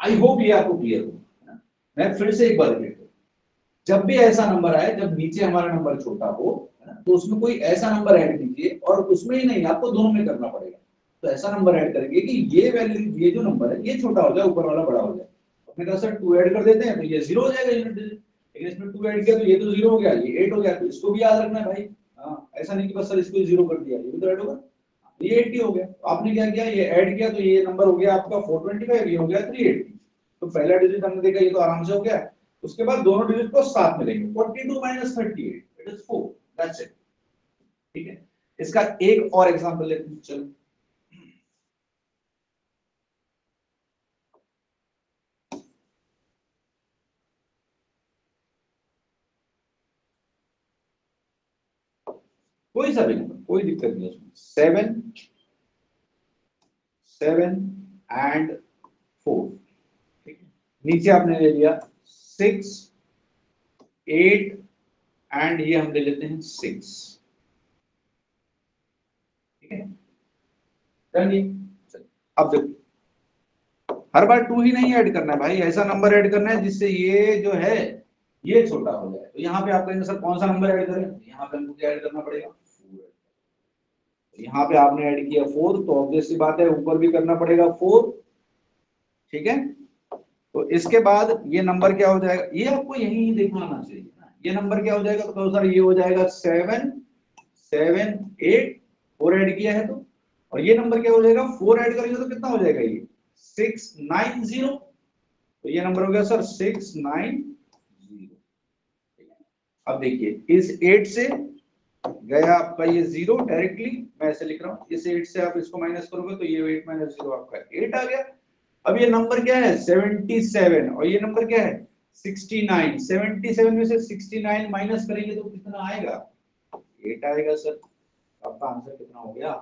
आई होप ये आपको क्लियर हो मैं फिर से एक बार रिपीट जब भी ऐसा नंबर आए, जब नीचे हमारा नंबर छोटा हो तो उसमें कोई ऐसा नंबर ऐड कीजिए और उसमें ही नहीं, आपको दोनों में करना पड़ेगा। तो ऐसा नंबर ऐड करेंगे कि ये वैल्यू ये जो नंबर है, ये छोटा हो जाए, ऊपर वाला बड़ा हो जाए। अपने कहा, सर टू ऐड कर देते हैं तो ये ज़ीरो हो जाएगा यूनिट डिजिट लेकिन इसमें टू ऐड किया तो ये तो ज़ीरो हो गया, ये एट हो गया तो इसको भी याद रखना है भाई। हाँ ऐसा नहीं कि बस सर इसको ज़ीरो कर दिया, ये भी तो ऐड होगा। ये एट्टी हो गया। तो आपने क्या किया? ये ऐड किया तो ये नंबर हो गया आपका फोर ट्वेंटी फाइव ये हो गया थ्री एट्टी तो पहला डिजिट हमने देखा, ये तो आराम से हो गया। उसके बाद दोनों डिजिट को साथ में लेंगे। Forty two minus thirty eight it is four that's it ठीक है? इसका एक और एग्ज़ाम्पल लेते हैं, चलो। कोई सा भी नंबर कोई दिक्कत नहीं उसमें। सेवन सेवन एंड फोर ठीक है? नीचे आपने ले लिया सिक्स एट एंड ये हम ले लेते हैं सिक्स ठीक है? अब देखो हर बार टू ही नहीं ऐड करना है भाई, ऐसा नंबर ऐड करना है जिससे ये जो है, ये छोटा हो जाए। तो यहाँ पे आप कहेंगे सर कौन सा नंबर ऐड करें? यहाँ पे हमको क्या ऐड करना पड़ेगा? यहाँ पे आपने ऐड किया फोर तो ऑब्वियसली बात है, ऊपर भी करना पड़ेगा फोर ठीक है? तो इसके बाद ये नंबर क्या हो जाएगा? ये आपको यही देखना आना चाहिए। ये नंबर क्या हो जाएगा? तो सर ये हो जाएगा seven seven eight four add किया है तो। और ये नंबर क्या हो जाएगा? फोर ऐड करेंगे तो कितना हो जाएगा ये? सिक्स नाइन ज़ीरो तो ये नंबर हो गया सर सिक्स नाइन ज़ीरो अब देखिए, इस एट से गया आपका ये ज़ीरो डायरेक्टली मैं ऐसे लिख रहा हूँ, इस एट से आप इसको माइनस करोगे तो ये एट माइनस ज़ीरो आपका एट आ गया। अब ये नंबर क्या है? सेवेंटी सेवन और ये नंबर क्या है? सिक्सटी नाइन सेवेंटी सेवन में से सिक्सटी नाइन माइनस करेंगे तो कितना आएगा? एट आएगा सर आपका आंसर कितना हो गया?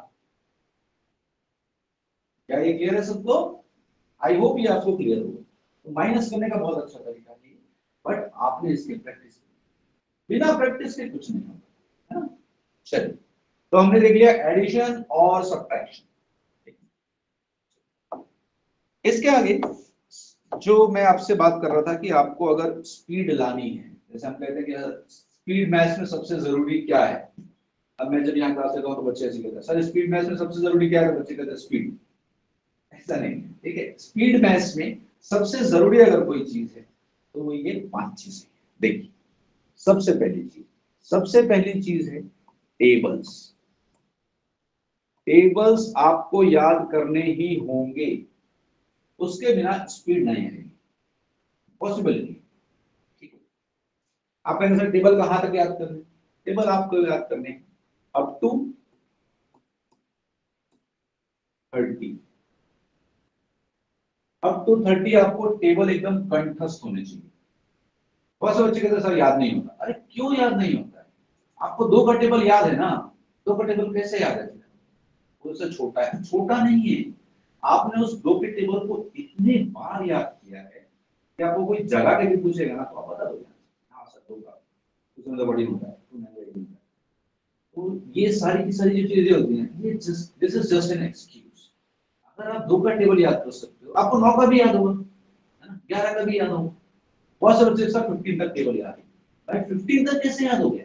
क्या ये क्लियर है सबको? आई होप ये आपको क्लियर हो। तो माइनस करने का बहुत अच्छा तरीका है। बट आपने इसकी प्रैक्टिस बिना प्रैक्टिस के कुछ नहीं चलिए तो हमने देख लिया एडिशन और सब्ट्रैक्शन इसके आगे जो मैं आपसे बात कर रहा था कि आपको अगर स्पीड लानी है, जैसे हम कहते हैं कि स्पीड मैथ्स में सबसे ज़रूरी क्या है? अब मैं जब यहाँ क्लास लेता हूँ तो बच्चे ऐसे कहते हैं, सर स्पीड मैथ्स में सबसे ज़रूरी क्या है? तो बच्चे कहते हैं स्पीड ऐसा नहीं ठीक है? स्पीड मैथ्स में सबसे ज़रूरी अगर कोई चीज़ है तो वो ये पाँच चीज़ें देखिए, सबसे पहली चीज़ सबसे पहली चीज़ है टेबल्स टेबल्स आपको याद करने ही होंगे। उसके बिना स्पीड नहीं आएगी पॉसिबिलिटी ठीक है। आप कहेंगे सर टेबल कहाँ तक याद करने टेबल आपको याद करने up to thirty up to thirty आपको टेबल एकदम कंठस्थ होने चाहिए। बहुत से बच्चे कहते सर याद नहीं होता। अरे क्यों याद नहीं होता? है आपको दो का टेबल याद है ना? दो का टेबल कैसे याद है? उससे छोटा है। छोटा नहीं है। आपने उस दो के टेबल को इतने बार याद किया है कि आपको कोई जगह के भी पूछेगा ना तो आप बता दोगे। हाँ सर दो का उसमें तो बड़ी होता है तो ये सारी की सारी जो चीज़ें होती हैं, ये just this is just an excuse अगर आप दो का टेबल याद कर सकते हो, आपको नौ का भी याद होगा, है ना? ग्यारह का भी याद होगा। सर फिफ्टीन तक याद है भाई फिफ्टीन तक कैसे याद हो गया?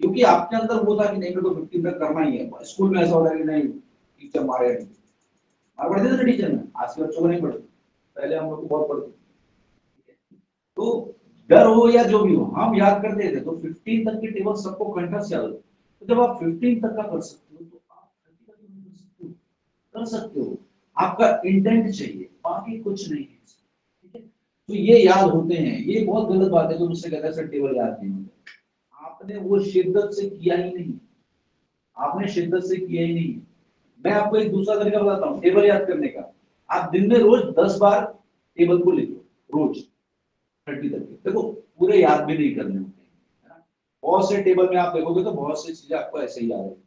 क्योंकि आपके अंदर वो था कि नहीं फिफ्टीन तक करना ही है। स्कूल में ऐसा हो रहा है कि नहीं। टीचर मारे थे टीचर में? आज के बच्चों को नहीं पहले हम लोग को बहुत तो डर हो या जो भी हो, हम याद करते थे। तो 15 तक की टेबल सबको याद तो जब आप 15 तक का कर सकते हो तो आप 30 तक कर सकते हो। कर सकते हो। आपका इंटेंट चाहिए, बाकी कुछ नहीं है। तो ये याद होते हैं। ये बहुत गलत बात है जो मुझसे कहता है, सर टेबल याद नहीं होता। आपने वो शिद्दत से किया ही नहीं। आपने शिद्दत से किया ही नहीं। मैं आपको एक दूसरा तरीका बताता हूँ, टेबल याद करने का। आप दिन में रोज दस बार टेबल को लिखो, रोज। थर्टी तक देखो, पूरे याद भी नहीं करने होते है बहुत से टेबल में आप देखोगे तो बहुत सी चीज़ें आपको ऐसे ही याद रहेगी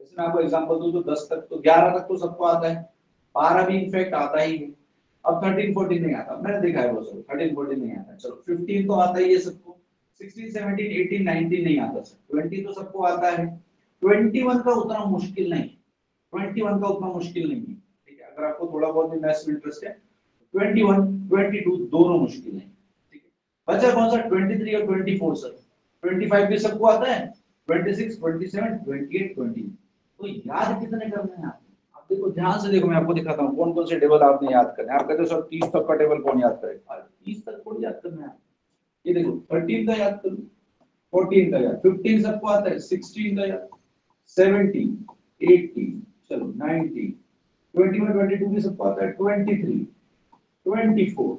जैसे मैं आपको एग्जांपल दूँ तो दस तक तो ग्यारह तक तो सबको आता है। बारह भी इनफेक्ट आता ही है। अब थर्टीन फोर्टीन नहीं आता। मैंने देखा है सब। थर्टीन फोर्टीन नहीं आता। चलो फिफ्टीन तो आता ही है सबको। सिक्सटीन सेवनटीन एटीन नाइनटीन नहीं आता सर ट्वेंटी तो सबको आता है। ट्वेंटी वन का उतना मुश्किल नहीं। ट्वेंटी वन का उतना मुश्किल नहीं है। ठीक है, अगर आपको थोड़ा बहुत भी मैथ्स में इंटरेस्ट है ट्वेंटी वन ट्वेंटी टू दोनों मुश्किल है ठीक है। बचा कौन सा? ट्वेंटी थ्री और twenty four sir twenty five भी सबको आता है। Twenty six twenty seven twenty eight twenty तो याद कितने करने हैं आप? देखो, ध्यान से देखो, मैं आपको दिखाता हूँ कौन कौन से टेबल आपने याद करने आप कहते हो, सर, तीस तक का टेबल कौन याद करेगा तीस तक कौन याद करना है। ये देखो थर्टीन का याद करो? फोर्टीन का याद। फिफ्टीन सबको आता है सिक्सटीन का याद। सेवनटीन एटीन चलो nineteen twenty one twenty two भी सबको आता है twenty three twenty four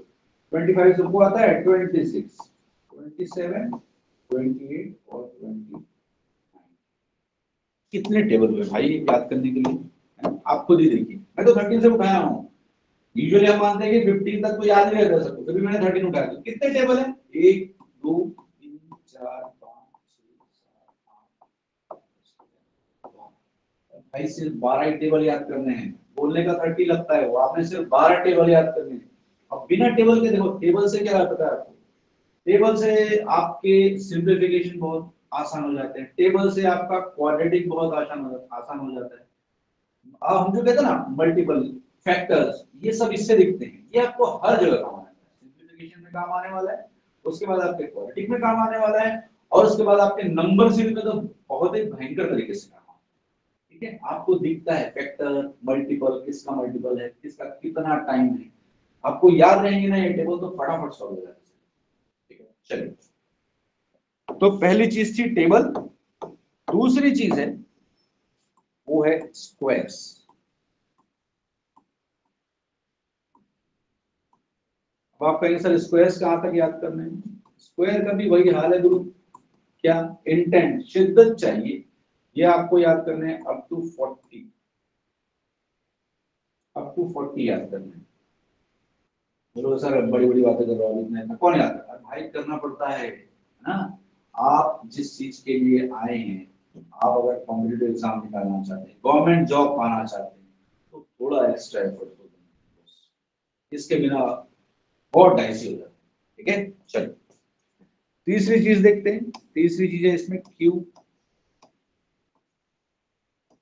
twenty five सबको आता है twenty six twenty seven twenty eight और ट्वेंटी कितने टेबल हुए भाई, याद करने के लिए? आप खुद ही देखिए। मैं तो थर्टीन से उठाया हूँ। यूजुअली हम मानते हैं कि फिफ्टीन तक याद नहीं रहता सबको कभी मैंने थर्टीन उठाया तो कितने टेबल है? एक, दो, तीन, चार भाई, सिर्फ़ बारह टेबल याद करने हैं। बोलने का थर्टी लगता है, वो आपने सिर्फ़ बारह टेबल याद करने हैं। अब बिना टेबल के देखो टेबल से क्या पता है आपको? टेबल से आपके सिंप्लीफिकेशन बहुत आसान हो जाते हैं। टेबल से आपका क्वाड्रेटिक बहुत आसान हो जाता हो। हम जो कहते हैं ना मल्टीपल फैक्टर्स ये सब इससे दिखते हैं। ये आपको हर जगह काम आने वाला है। सिंप्लीफिकेशन में काम आने वाला है, उसके बाद आपके क्वाड्रेटिक में काम आने वाला है, और उसके बाद आपके नंबर सीरीज़ में तो बहुत ही भयंकर तरीके से काम ठीक है? आपको दिखता है फैक्टर मल्टीपल किसका मल्टीपल है, किसका कितना टाइम है। आपको याद रहेंगे ना ये टेबल तो फटाफट सॉल्व हो है। ठीक है? चलिए। तो पहली चीज़ थी टेबल दूसरी चीज़ है वो है स्क्वायर्स अब आप कहेंगे सर स्क्वायर्स कहाँ तक याद करने हैं? स्क्वायर का भी वही हाल है, गुरु। क्या इंटेंट शिद्दत चाहिए, ये आपको याद करने हैं up to forty up to forty याद करने हैं। बोलो, सर बड़ी बड़ी बातें कर रहा हूँ। इतना कौन याद कर भाई, करना पड़ता है ना? आप जिस चीज़ के लिए आए हैं आप अगर कॉम्पिटेटिव एग्ज़ाम निकालना चाहते हैं गवर्नमेंट जॉब पाना चाहते हैं तो थोड़ा एक्स्ट्रा एफर्ट तो इसके बिना बहुत डाइसी हो जाता है, ठीक है? चलो. तीसरी चीज़ देखते हैं. तीसरी चीज़ है इसमें क्यूब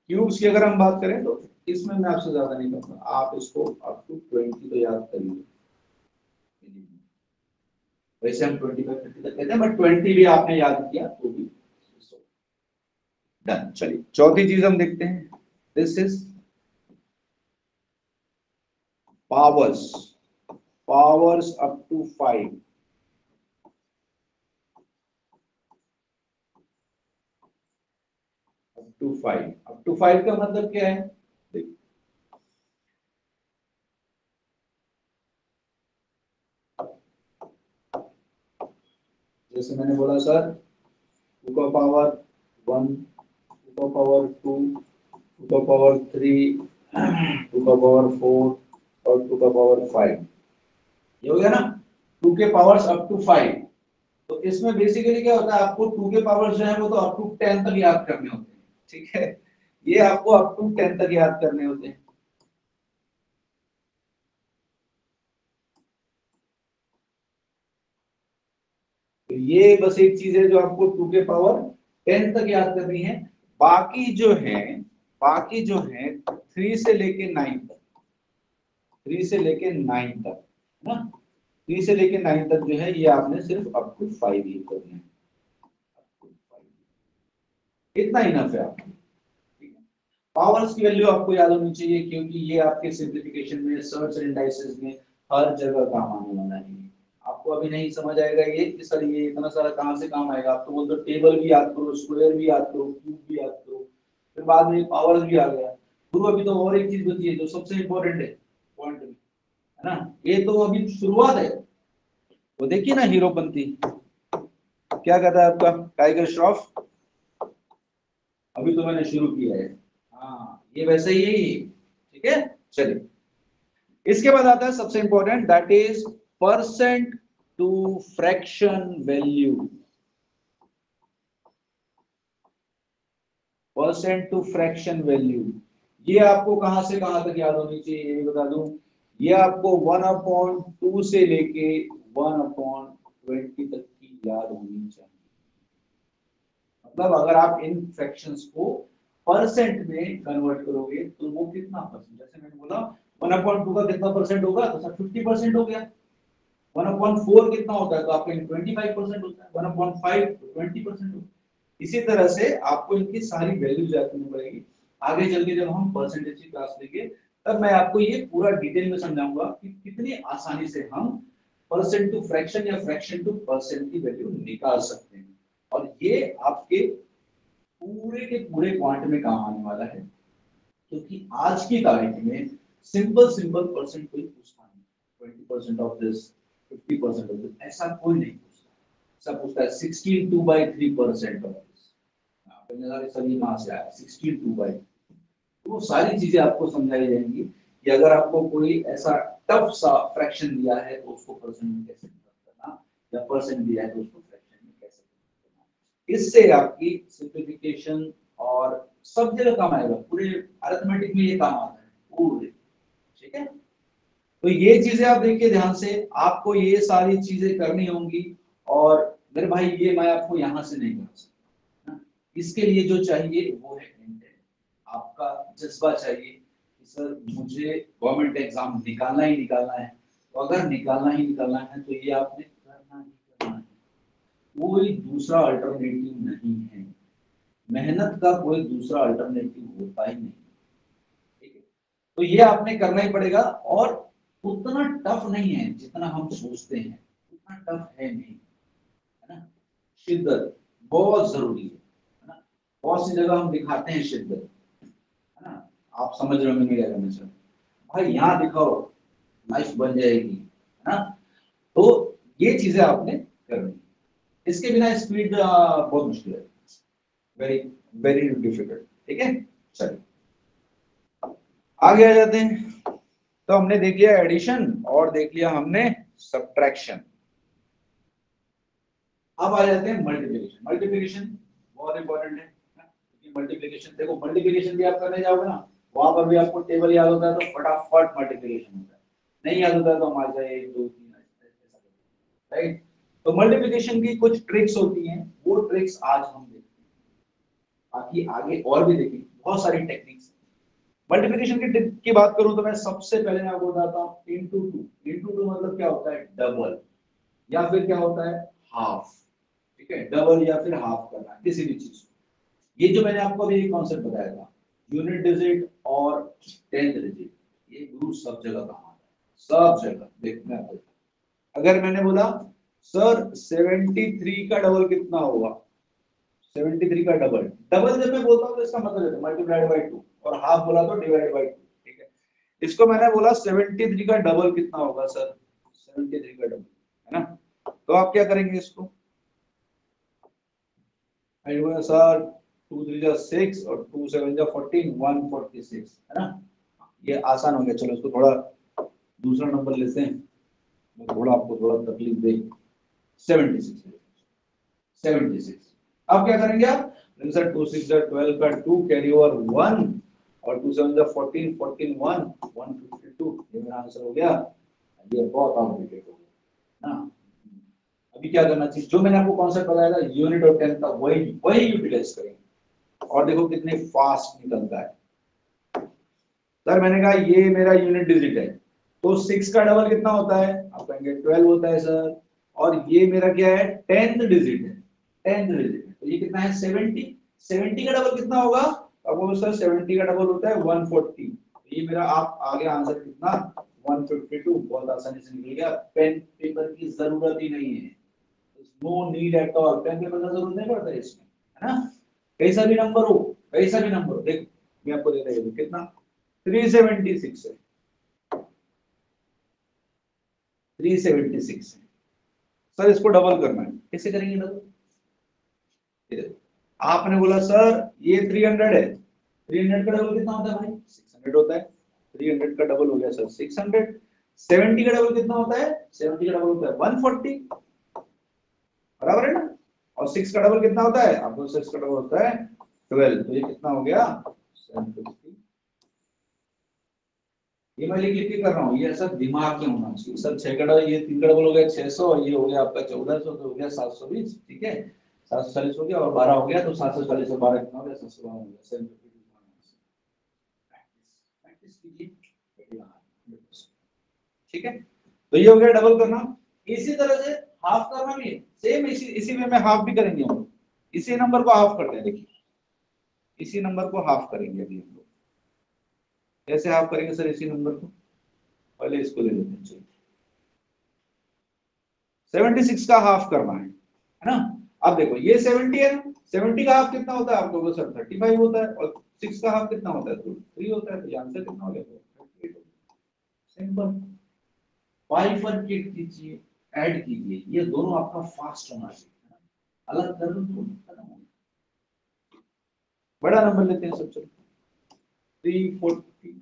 क्यूब्स की अगर हम बात करें तो इसमें मैं आपसे ज़्यादा नहीं कहूँगा. आप इसको अप टू ट्वेंटी तो याद करिए वैसे हम ट्वेंटी फाइव थर्टी तक कहते हैं बट ट्वेंटी भी आपने याद किया तो भी डन चलिए, चौथी चीज़ हम देखते हैं। This is powers powers up to five up to five up to five का मतलब क्या है? जैसे मैंने बोला सर टू का पावर वन का पावर टू टू का पावर थ्री टू का पावर फोर और टू का पावर फाइव ये हो गया ना? टू के पावर्स अप टू फाइव तो इसमें बेसिकली क्या होता है? आपको टू के पावर्स जो है, वो तो अप टू टेन तक याद करने होते हैं। ठीक है? ये आपको अप टू टेन तक याद करने होते हैं। तो ये बस एक चीज़ है जो आपको टू के पावर टेन तक याद करनी है। बाकी जो है, बाकी जो है थ्री से लेके नाइन तक। थ्री से लेके नाइन तक ना? थ्री से लेके नाइन तक जो है, ये आपने सिर्फ़ अप टू फाइव ही करना है। इतना इनफ है आपको। पावर्स की वैल्यू आपको याद होनी चाहिए, क्योंकि ये आपके सिंप्लीफिकेशन में सर्च एंड में, हर जगह काम आने वाला है। आपको अभी नहीं समझ आएगा ये कि सर ये इतना सारा कहाँ से काम आएगा। आप तो बोलते टेबल भी याद करो स्क्वायर भी याद करो क्यूब भी याद करो। फिर बाद में पावर्स भी आ गया। गुरु, अभी तो और एक चीज़ बची है जो सबसे इंपॉर्टेंट है पॉइंट में, है ना? ये तो अभी शुरुआत है। वो देखिए ना हीरोपंथी क्या कहता है आपका? टाइगर श्रॉफ अभी तो मैंने शुरू किया है। हाँ ये वैसे ही ठीक है? चलिए। इसके बाद आता है सबसे important that is percent to fraction value percent to fraction value ये आपको कहाँ से कहाँ तक याद होनी चाहिए, ये बता दूँ। ये आपको वन अपॉन टू से लेके वन अपॉन ट्वेंटी तक की याद होनी चाहिए। मतलब अगर आप इन फ्रैक्शंस को परसेंट में कन्वर्ट करोगे तो वो कितना परसेंट जैसे मैंने बोला वन अपॉइंट टू का कितना परसेंट होगा तो सर फिफ्टी परसेंट हो गया। वन अपॉइंट फोर कितना होता है? तो आपका ट्वेंटी फाइव परसेंट होता है। वन अपॉइंट फाइव तो ट्वेंटी परसेंट होता है। इसी तरह से आपको इनकी सारी वैल्यू करनी पड़ेगी। आगे चल के जब हम परसेंटेज की क्लास लेंगे, तब मैं आपको ये पूरा डिटेल में समझाऊँगा कि कितनी आसानी से हम परसेंट टू फ्रैक्शन या फ्रैक्शन टू परसेंट की वैल्यू निकाल सकते हैं। और ये आपके पूरे के पूरे क्वांट में काम आने वाला है। क्योंकि आज की तारीख में सिंपल सिंपल परसेंट कोई पूछता नहीं। Twenty percent of this fifty percent ऐसा कोई नहीं पूछता सब पूछता है sixteen two by three percent सभी से आया सिक्सटीन टू बाई वो सारी चीज़ें आपको समझाई जाएँगी कि अगर आपको कोई ऐसा टफ सा फ्रैक्शन दिया है तो उसको परसेंट में कैसे करना, या परसेंट दिया है तो उसको फ्रैक्शन में कैसे करना। इससे आपकी सिंप्लीफिकेशन और सब जगह काम आएगा, पूरे अरिथमेटिक में ये काम आता है, पूरे। ठीक है? तो ये चीज़ें आप देखिए ध्यान से, आपको ये सारी चीज़ें करनी होंगी और मेरे भाई, ये मैं आपको यहाँ से नहीं कर सकता। इसके लिए जो चाहिए वो है आपका जज्बा चाहिए कि सर, मुझे गवर्नमेंट एग्ज़ाम निकालना ही निकालना है। तो अगर निकालना ही निकालना है तो ये आपने करना ही करना है। कोई दूसरा अल्टरनेटिव नहीं है। मेहनत का कोई दूसरा अल्टरनेटिव होता ही नहीं। ठीक है? तो ये आपने करना ही पड़ेगा और उतना टफ नहीं है जितना हम सोचते हैं। उतना टफ है नहीं, है ना? शिद्दत बहुत ज़रूरी है ना? बहुत सी जगह हम दिखाते हैं शिद्दत, है ना? आप समझ रहे होंगे क्या करना चाहते भाई, यहाँ दिखाओ लाइफ बन जाएगी, है ना? तो ये चीज़ें आपने करनी इसके बिना स्पीड बहुत मुश्किल है। वेरी वेरी डिफ़िकल्ट ठीक है? चलिए। आगे आ जाते हैं। तो हमने देख लिया एडिशन और देख लिया हमने सब्ट्रैक्शन अब आ जाते हैं मल्टीप्लिकेशन मल्टीप्लिकेशन बहुत इंपॉर्टेंट है मल्टीप्लिकेशन देखो मल्टीप्लिकेशन भी आप करने जाओगे ना, वहाँ पर भी आपको टेबल याद होता है तो फटाफट मल्टीप्लीकेशन होता है। नहीं याद होता है तो हमारे जाए एक, दो, तीन राइट तो मल्टीप्लीकेशन की कुछ ट्रिक्स होती हैं, वो ट्रिक्स आज हम देखते हैं। बाकी आगे और भी देखेंगे बहुत सारी टेक्निक्स मल्टीप्लीकेशन की ट्रिक की बात करूँ तो मैं सबसे पहले मैं आपको बताता हूँ इनटू टू इनटू टू मतलब क्या होता है? डबल या फिर क्या होता है? हाफ़ ठीक है? डबल या फिर हाफ़ करना किसी भी चीज़ ये जो मैंने आपको अभी कॉन्सेप्ट बताया था यूनिट डिजिट और टेंथ डिजिट ये गुरु सब जगह काम आता है। सब जगह, देखना है अगर मैंने बोला, सर 73 का डबल कितना होगा? 73 का डबल डबल जब मैं बोलता हूँ तो इसका मतलब मल्टीप्लाइड बाय 2 और हाफ़ बोला तो डिवाइडेड बाय 2 ठीक है? इसको मैंने बोला 73 का डबल कितना होगा सर 73 का डबल है ना? तो आप क्या करेंगे इसको? सर टू थ्री जा सिक्स और टू सेवन जा फोर्टीन वन फोर्टी सिक्स है ना? ये आसान हो गया, चलो इसको थोड़ा दूसरा नंबर लेते हैं। मैं थोड़ा आपको थोड़ा तकलीफ़ दे। सेवेंटी सिक्स सेवेंटी सिक्स अब क्या करेंगे आप? सर टू सिक्स ट्वेल्व का टू कैरी ओवर वन और two seven fourteen fourteen one one fifty two ये मेरा आंसर हो गया। ये बहुत कॉम्प्लिकेटेड हो गया। ना? अभी क्या करना चाहिए? जो मैंने आपको कॉन्सेप्ट बताया था यूनिट और टेंथ का वही वही यूटिलाइज करेंगे। और देखो कितने फास्ट निकलता है। सर, मैंने कहा ये मेरा यूनिट डिजिट है। तो सिक्स का डबल कितना होता है? आप कहेंगे ट्वेल्व होता है सर और ये मेरा क्या है? टेंथ डिजिट है। टेंथ डिजिट है। तो ये कितना है? सेवेंटी सेवेंटी का डबल कितना होगा? अब वो सर सेवेंटी का डबल होता है वन फोर्टी तो ये मेरा आप आगे आंसर कितना? वन फिफ्टी टू बहुत आसानी से निकल गया। पेन पेपर की ज़रूरत ही नहीं है। No need at all pen paper का ज़रूरत नहीं पड़ता इसमें, है ना? कैसा भी नंबर हो कैसा भी नंबर देखो, मैं आपको देता हूँ, कितना? 376 है। 376 है। सर, इसको डबल करना है। कैसे करेंगे डबल आपने बोला, सर, ये 300 है। 300 का डबल कितना होता है भाई? 600 होता है। थ्री हंड्रेड का डबल हो गया, सर सिक्स हंड्रेड सेवेंटी का डबल कितना होता है? सेवेंटी का डबल होता है वन फोर्टी बराबर है ना? और सिक्स का डबल कितना होता है? आपको सिक्स का डबल होता है ट्वेल्व तो ये कितना हो गया? सेवन फिफ्टी ये मैं लिख लिख के कर रहा हूँ। ये सब दिमाग में होना चाहिए। सर, छह का डबल ये तीन का डबल हो गया, छह सौ। ये हो गया आपका चौदह सौ तो हो गया सात सौ बीस, ठीक है? सात सौ चालीस हो गया और बारह हो गया तो सात सौ चालीस और बारह कितना हो गया? सात सौ बारह हो गया। प्रैक्टिस ठीक है? तो ये हो गया डबल करना। इसी तरह से हाफ़ करना भी सेम इसी इसी में मैं हाफ़ भी करेंगे हम लोग। इसी नंबर को हाफ़ करते हैं, देखिए। इसी नंबर को हाफ़ करेंगे अभी हम लोग। कैसे हाफ़ करेंगे सर इसी नंबर को? पहले इसको ले लेते हैं सेवेंटी सिक्स का हाफ़ करना है है ना? अब देखो, ये सेवेंटी है सेवेंटी का हाफ़ कितना होता है? आपको सर थर्टी फाइव होता है और सिक्स का हाफ़ कितना होता है? तो थ्री होता है तो आंसर कितना हो गया? सिंपल बाइफरकेट कीजिए ऐड कीजिए, ये दोनों आपका फास्ट होना चाहिए अलग कर दो तो बड़ा नंबर लेते हैं सब, चलो। थ्री फोर्टी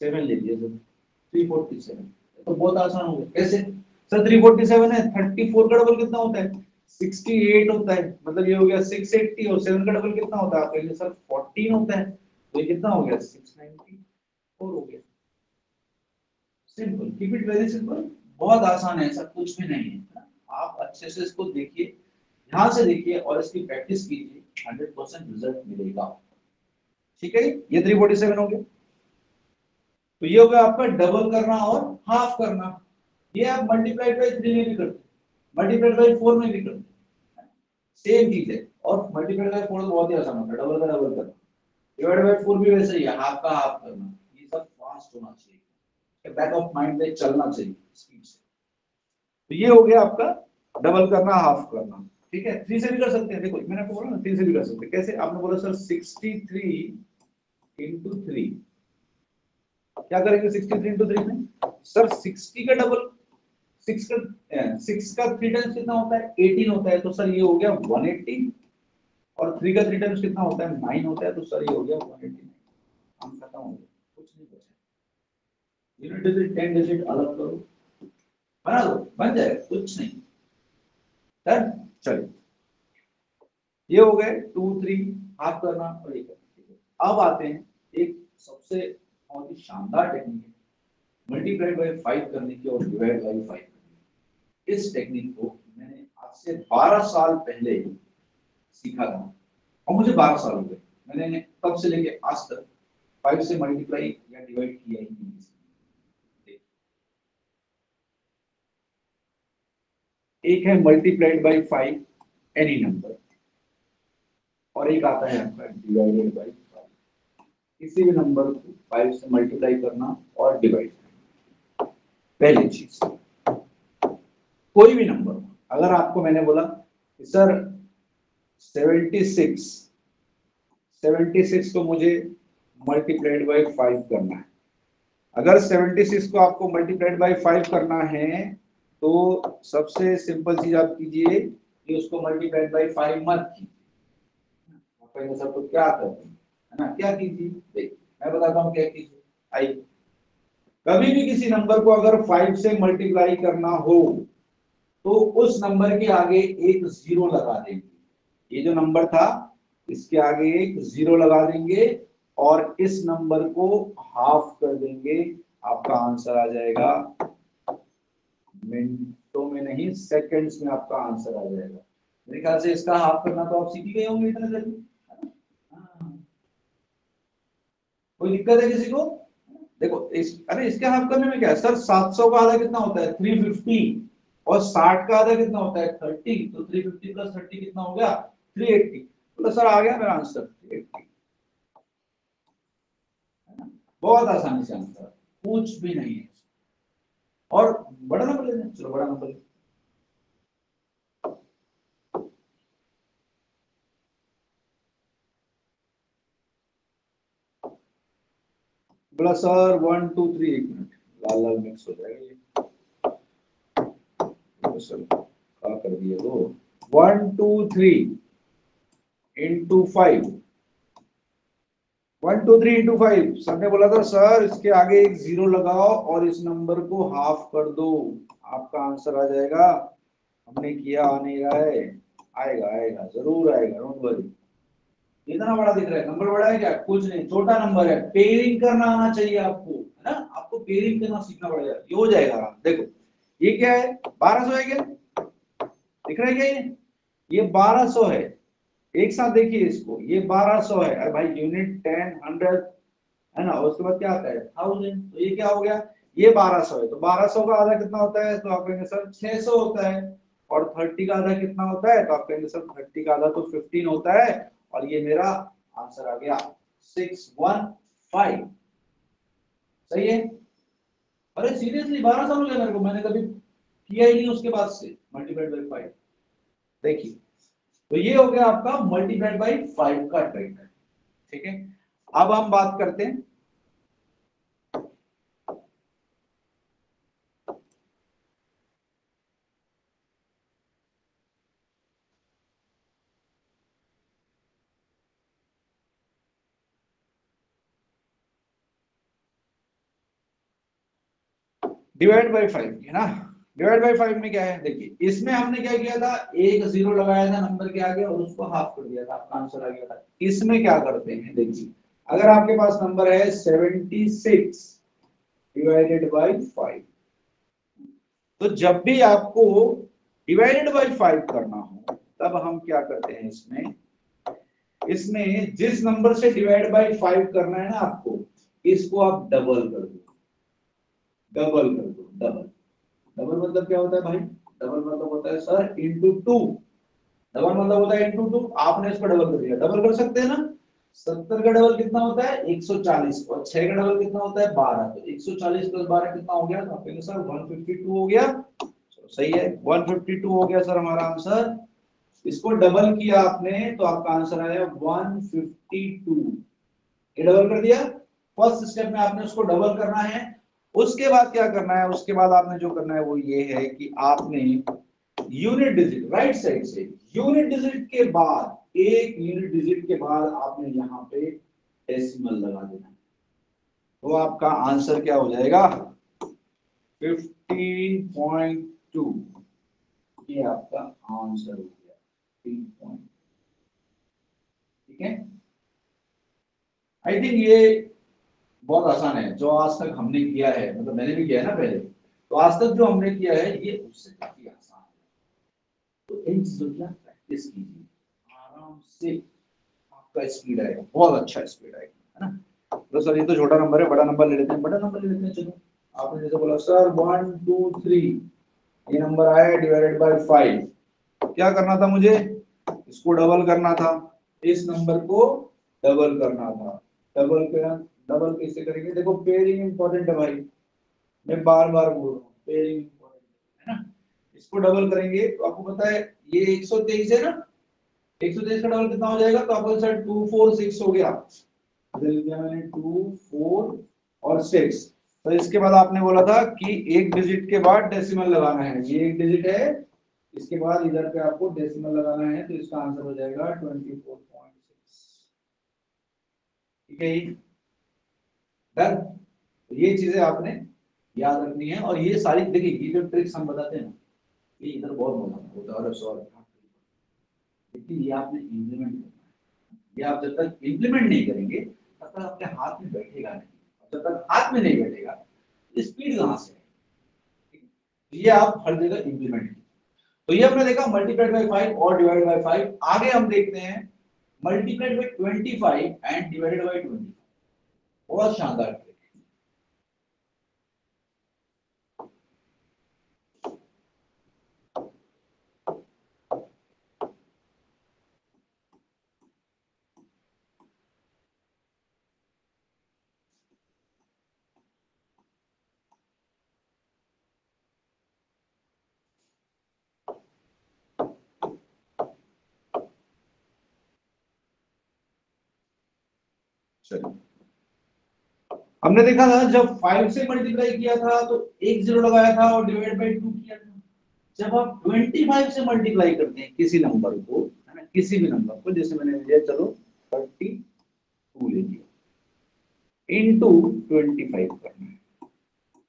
सेवन ले लिया सर थ्री फोर्टी सेवन तो बहुत आसान हो गया। कैसे? सर थ्री फोर्टी सेवन है थर्टी फोर का डबल कितना होता है? सिक्सटी एट होता है। मतलब ये हो गया सिक्स एट्टी और सेवन का डबल कितना होता है? आपके लिए सर फोर्टीन होता है। तो ये कितना हो गया? सिक्स नाइनटी फोर हो गया। Simple keep it very simple बहुत आसान है कुछ भी नहीं है। आप अच्छे से इसको देखिए ध्यान से देखिए और इसकी प्रैक्टिस कीजिए हंड्रेड परसेंट रिज़ल्ट मिलेगा। ठीक है ये थ्री फोर्टी सेवन हो गया। तो ये हो गया आपका डबल करना और हाफ़ करना। ये आप मल्टीप्लाई बाई थ्री भी करते मल्टीप्लाइड बाई फोर में भी करते सेम चीज़ है। और मल्टीप्लाइड बाई फोर तो बहुत ही आसान होता है। डबल का डबल करना। डिवाइड बाई फोर भी वैसे ही है। हाफ़ का हाफ़ करना। ये सब फास्ट होना चाहिए। बैक ऑफ़ माइंड में चलना चाहिए स्पीड से। तो ये हो गया आपका डबल करना हाफ़ करना। ठीक है? थ्री से भी कर सकते हैं। देखो, मैंने आपको बोला ना थ्री से भी कर सकते हैं। कैसे? आपने बोला, sir sixty three into three क्या करेंगे सिक्सटी थ्री इंटू थ्री में? सर सिक्सटी का डबल सिक्स का सिक्स का थ्री टाइम्स कितना होता है? एटीन होता है तो सर ये हो गया वन एट्टी और थ्री का थ्री टाइम्स कितना होता है? नाइन होता है तो सर ये हो गया वन एट्टी हम खत्म हो गया कुछ नहीं बचा। यूनिट डिजिट टेन डिजिट अलग करो। बना दो, बन जाए, कुछ नहीं। डन चलिए। ये हो गए टू थ्री हाफ़ करना और ये करना अब आते हैं, एक सबसे बहुत ही शानदार टेक्निक है। मल्टीप्लाइड बाई फाइव करने की और डिवाइड बाई फाइव इस टेक्निक को मैंने आज से 12 साल पहले सीखा था। और मुझे 12 साल हो गए। मैंने तब से लेके आज तक फाइव से मल्टीप्लाई या डिवाइड किया ही नहीं एक है multiplied by five any number और एक आता है आपका डिवाइडेड बाई फाइव किसी भी नंबर को फाइव से मल्टीप्लाई करना और डिवाइड करना। पहली चीज़। कोई भी नंबर अगर आपको मैंने बोला कि सर 76 76 को मुझे मल्टीप्लाइड बाई फाइव करना है। अगर 76 को आपको मल्टीप्लाइड बाई फाइव करना है तो सबसे सिंपल चीज़ आप कीजिए कि उसको मल्टीप्लाइड बाई फाइव मत कीजिए। सब तो क्या करते हैं है ना? क्या कीजिए? देख, मैं बताता हूँ क्या कीजिए। आइए। कभी भी किसी नंबर को अगर फाइव से मल्टीप्लाई करना हो तो उस नंबर के आगे एक ज़ीरो लगा देंगे। ये जो नंबर था, इसके आगे एक ज़ीरो लगा देंगे और इस नंबर को हाफ़ कर देंगे। आपका आंसर आ जाएगा। मिनटों में नहीं सेकंड्स में आपका आंसर आ जाएगा। मेरे ख्याल से इसका हाफ़ करना तो आप सीख गए होंगे इतना जल्दी हाँ। कोई दिक्कत है किसी को? देखो, इस, अरे इसके हाफ़ करने में क्या है? सर 700 का आधा कितना होता है? 350 और 60 का आधा कितना होता है? 30 तो 350 प्लस 30 कितना हो गया? 380 तो सर, आ गया मेरा आंसर 380 बहुत आसानी से आंसर कुछ भी नहीं है। और बड़ा नंबर लेना चलो, बड़ा नंबर ले बोला, सर वन टू थ्री एक मिनट। लाल लाल मिक्स हो जाएगा ये। कर दिया वो one two three into five one two three into five sir ने बोला था, सर, इसके आगे एक ज़ीरो लगाओ और इस नंबर को हाफ़ कर दो. आपका आंसर आ जाएगा, हमने किया, आ नहीं रहा है। आएगा आएगा, ज़रूर आएगा डोंट वरी इतना बड़ा दिख रहा है नंबर बड़ा है क्या? कुछ नहीं, छोटा नंबर है। पेयरिंग करना आना चाहिए आपको, है ना? आपको पेयरिंग करना सीखना पड़ेगा, ये हो जाएगा देखो ये क्या है? बारह सौ है क्या? दिख रहा क्या ये? ये बारह सौ है। एक साथ देखिए इसको। ये बारह सौ है। अरे भाई यूनिट टेन हंड्रेड है ना? उसके बाद क्या आता है? थाउज़ेंड तो ये क्या हो गया? ये बारह सौ है। तो बारह सौ का आधा कितना होता है? तो आप कहेंगे, सर, छह सौ होता है। और थर्टी का आधा कितना होता है? तो आप कहेंगे, सर, थर्टी का आधा तो फिफ्टीन होता है। और ये मेरा आंसर आ गया सिक्स वन फाइव सही है? अरे सीरियसली बारह साल हो गया मेरे को मैंने कभी किया ही नहीं उसके बाद से। मल्टीप्लाइड बाई फाइव देखिए तो ये हो गया आपका मल्टीप्लाइड बाई फाइव का ट्रेंड ठीक है? अब हम बात करते हैं डिवाइड बाई फाइव है ना? डिवाइड बाई फाइव में क्या है? देखिए, इसमें हमने क्या किया था? एक ज़ीरो लगाया था नंबर के आगे, और उसको हाफ़ कर दिया था आपका आंसर आ गया था। इसमें क्या करते हैं? देखिए, अगर आपके पास नंबर है seventy six divided by five तो जब भी आपको डिवाइडेड बाई फाइव करना हो, तब हम क्या करते हैं इसमें? इसमें जिस नंबर से डिवाइड बाई फाइव करना है ना आपको, इसको आप डबल कर दो। डबल कर दो, डबल। डबल मतलब क्या होता है भाई? डबल मतलब होता है सर इंटू टू डबल मतलब होता है इंटू टू आपने इसको डबल कर दिया। डबल कर सकते हैं ना? सत्तर का डबल कितना होता है? एक सौ चालीस। और छह का डबल कितना होता है? बारह। तो एक सौ चालीस प्लस बारह कितना हो गया? तो आप सर वन फिफ्टी टू हो गया। सही है। वन फिफ्टी टू हो गया सर हमारा आंसर इसको डबल किया आपने तो आपका आंसर आया वन फिफ्टी टू ये डबल कर दिया। फ़र्स्ट स्टेप में आपने उसको डबल करना है। उसके बाद क्या करना है? उसके बाद आपने जो करना है वो ये है कि आपने यूनिट डिजिट राइट साइड से यूनिट डिजिट के बाद, एक यूनिट डिजिट के बाद आपने यहाँ पे डेसिमल लगा देना तो आपका आंसर क्या हो जाएगा? 15.2 ये आपका आंसर हो गया। 15. ठीक है? आई थिंक ये बहुत आसान है। जो आज तक हमने किया है मतलब मैंने भी किया है ना पहले तो आज तक जो हमने किया है, ये उससे काफ़ी आसान है। तो इन चीज़ों की प्रैक्टिस कीजिए। आराम से आपका स्पीड आएगा। बहुत अच्छा स्पीड आएगा, है ना? तो सर, ये तो छोटा नंबर है, बड़ा नंबर ले लेते हैं। बड़ा नंबर ले लेते हैं, चलो। आपने जैसे बोला, सर वन टू थ्री ये नंबर आया डिवाइडेड बाय फाइव क्या करना था मुझे? इसको डबल करना था। इस नंबर को डबल करना था। डबल डबल कैसे करेंगे। देखो पेयरिंग इंपॉर्टेंट है भाई। मैं बार बार बोल रहा हूँ पेयरिंग इंपॉर्टेंट है ना? इसको डबल करेंगे तो आपको पता है, ये 123 है ना? 123 का डबल कितना हो जाएगा? तो आपको सर 246 हो गया। दिया मैंने 2 4 और 6 तो इसके बाद आपने बोला था कि एक डिजिट के बाद डेसिमल लगाना है। ये एक डिजिट है। इसके बाद इधर पे आपको डेसिमल लगाना है तो इसका आंसर हो जाएगा 24.6 ठीक है डन तो ये चीज़ें आपने याद रखनी है और ये सारी, देखिए, ये जो ट्रिक्स हम बताते हैं ये इधर बहुत मज़ा होता है और सॉल्व लेकिन ये आपने इम्प्लीमेंट करना है। ये आप जब तक इम्प्लीमेंट नहीं करेंगे, तब तक आपके हाथ में बैठेगा नहीं। जब तक हाथ में नहीं बैठेगा स्पीड कहाँ से तो ये आप हर जगह इम्प्लीमेंट तो ये हमने देखा मल्टीप्लाइड बाई फाइव और डिवाइड बाई फाइव आगे हम देखते हैं multiplied by twenty five and divided by twenty बहुत शानदार चलिए हमने देखा था, जब फाइव से मल्टीप्लाई किया था तो एक ज़ीरो लगाया था और डिवाइड बाई टू किया था। जब आप ट्वेंटी फाइव से मल्टीप्लाई करते हैं किसी नंबर को, है ना, किसी भी नंबर को, जैसे मैंने लिया, चलो थर्टी टू ले लिया। इंटू ट्वेंटी फाइव करना है।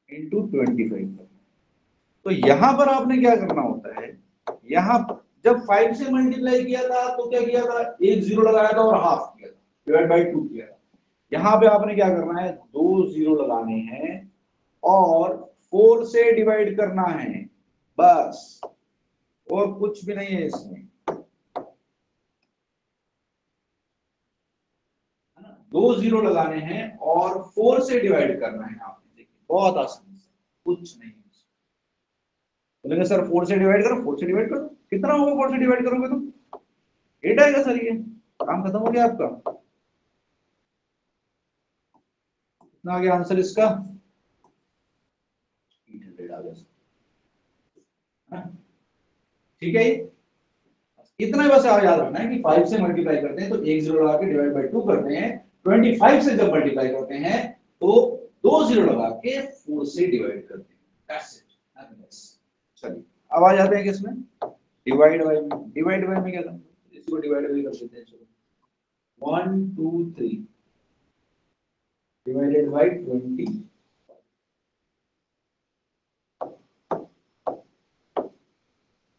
इंटू ट्वेंटी फाइव करना तो यहाँ पर आपने क्या करना होता है? यहाँ पर, जब फाइव से मल्टीप्लाई किया था तो क्या किया था? एक ज़ीरो लगाया था और हाफ़ किया था। डिवाइड बाई टू किया था। यहाँ पे आपने क्या करना है? दो ज़ीरो लगाने हैं और फोर से डिवाइड करना है। बस। और कुछ भी नहीं है इसमें। दो ज़ीरो लगाने हैं और फोर से डिवाइड करना है आपने। देखिए, बहुत आसान से। कुछ नहीं बोलेंगे, सर, फोर से डिवाइड करो, फोर से डिवाइड करो। कितना होगा फोर से डिवाइड करोगे तुम? एट आएगा सर, ये? काम खत्म हो गया आपका? कितना आ गया आंसर इसका? हाँ? ठीक है इतना बस याद रखना है कि फाइव से मल्टीप्लाई करते हैं तो एक ज़ीरो लगा के डिवाइड बाई टू करते हैं। ट्वेंटी फाइव से जब मल्टीप्लाई करते हैं तो दो ज़ीरो लगा के फोर से डिवाइड करते हैं। चलिए अब आ जाते हैं किसमें? डिवाइड बाई में। डिवाइड बाई में क्या इसको डिवाइड बाई कर देते हैं चलो। One two three divided by twenty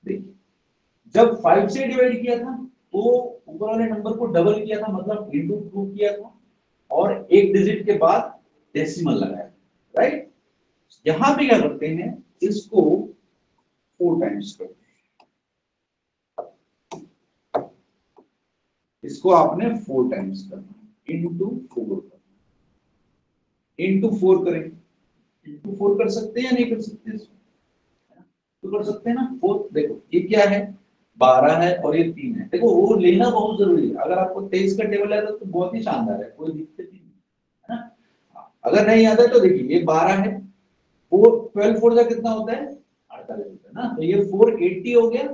देखिए, जब फाइव से डिवाइड किया था तो ऊपर वाले नंबर को डबल किया था मतलब इंटू टू किया था, और एक डिजिट के बाद डेसिमल लगाया राइट यहाँ पे क्या करते हैं, इसको फोर टाइम्स करते हैं। इसको आपने फोर टाइम्स करना इंटू फोर इंटू फोर करें इंटू फोर कर सकते हैं या नहीं कर सकते तो कर सकते हैं ना? फोर देखो, ये क्या है? बारह है और ये तीन है। देखो, वो लेना बहुत ज़रूरी है। अगर आपको तेईस का टेबल है तो बहुत ही शानदार है। कोई दिक्कत ही नहीं, है ना? अगर नहीं आता तो देखिए, ये बारह है। फोर ट्वेल्व फोर का कितना होता है? अड़तालीस होता है ना? तो ये फोर एट्टी हो गया।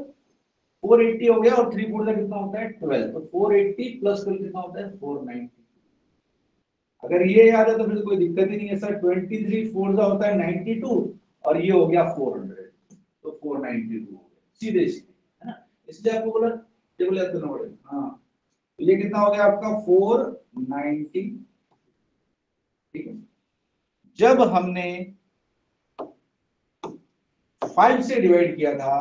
फोर एट्टी हो गया और थ्री फोर का कितना होता है? ट्वेल्व तो फोर एट्टी प्लस कितना होता है? फोर नाइनटी अगर ये याद है तो फिर कोई दिक्कत ही नहीं है, सर। ट्वेंटी थ्री फोर होता है नाइनटी टू और ये हो गया फोर हंड्रेड तो फोर नाइनटी टू हो गया। सीधे सीधे, है ना? इसलिए आपको बोला करना पड़ेगा हाँ। तो ये कितना हो गया आपका? फोर नाइनटी ठीक है? जब हमने फाइव से डिवाइड किया था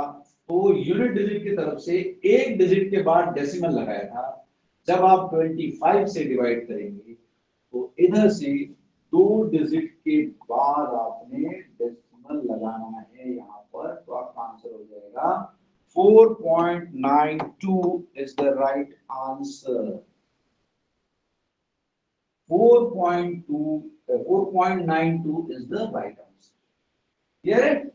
तो यूनिट डिजिट की तरफ़ से एक डिजिट के बाद डेसिमल लगाया था। जब आप ट्वेंटी फाइव से डिवाइड करेंगे तो इधर से दो डिजिट के बाद आपने डेसिमल लगाना है यहाँ पर तो आपका आंसर हो जाएगा 4.92 is the right answer. 4.2 uh, 4.92 is the right answer. Clear है?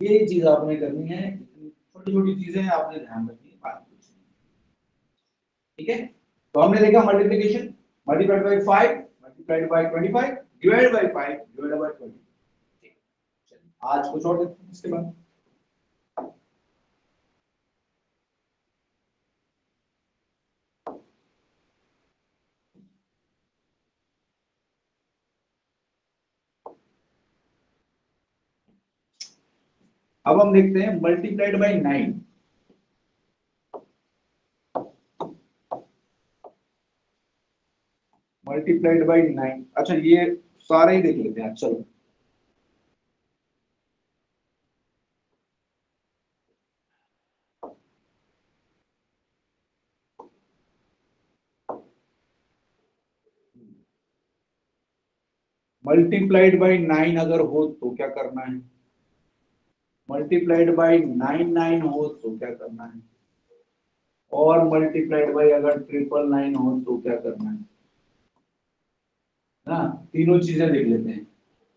ये चीज़ आपने करनी है छोटी छोटी चीज़ें आपने ध्यान रखनी है ठीक है तो हमने देखा multiplication multiplied by 5 multiplied by 25 divide by 5 divide by 20 आज कुछ और देखते हैं इसके बाद। अब हम देखते हैं multiplied by nine multiplied by nine अच्छा ये सारे ही देख लेते हैं, चलो। मल्टीप्लाइड बाई नाइन अगर हो तो क्या करना है? मल्टीप्लाइड बाई नाइन नाइन हो तो क्या करना है? और मल्टीप्लाइड बाई अगर ट्रिपल नाइन हो तो क्या करना है? ना, तीनों चीज़ें देख लेते हैं।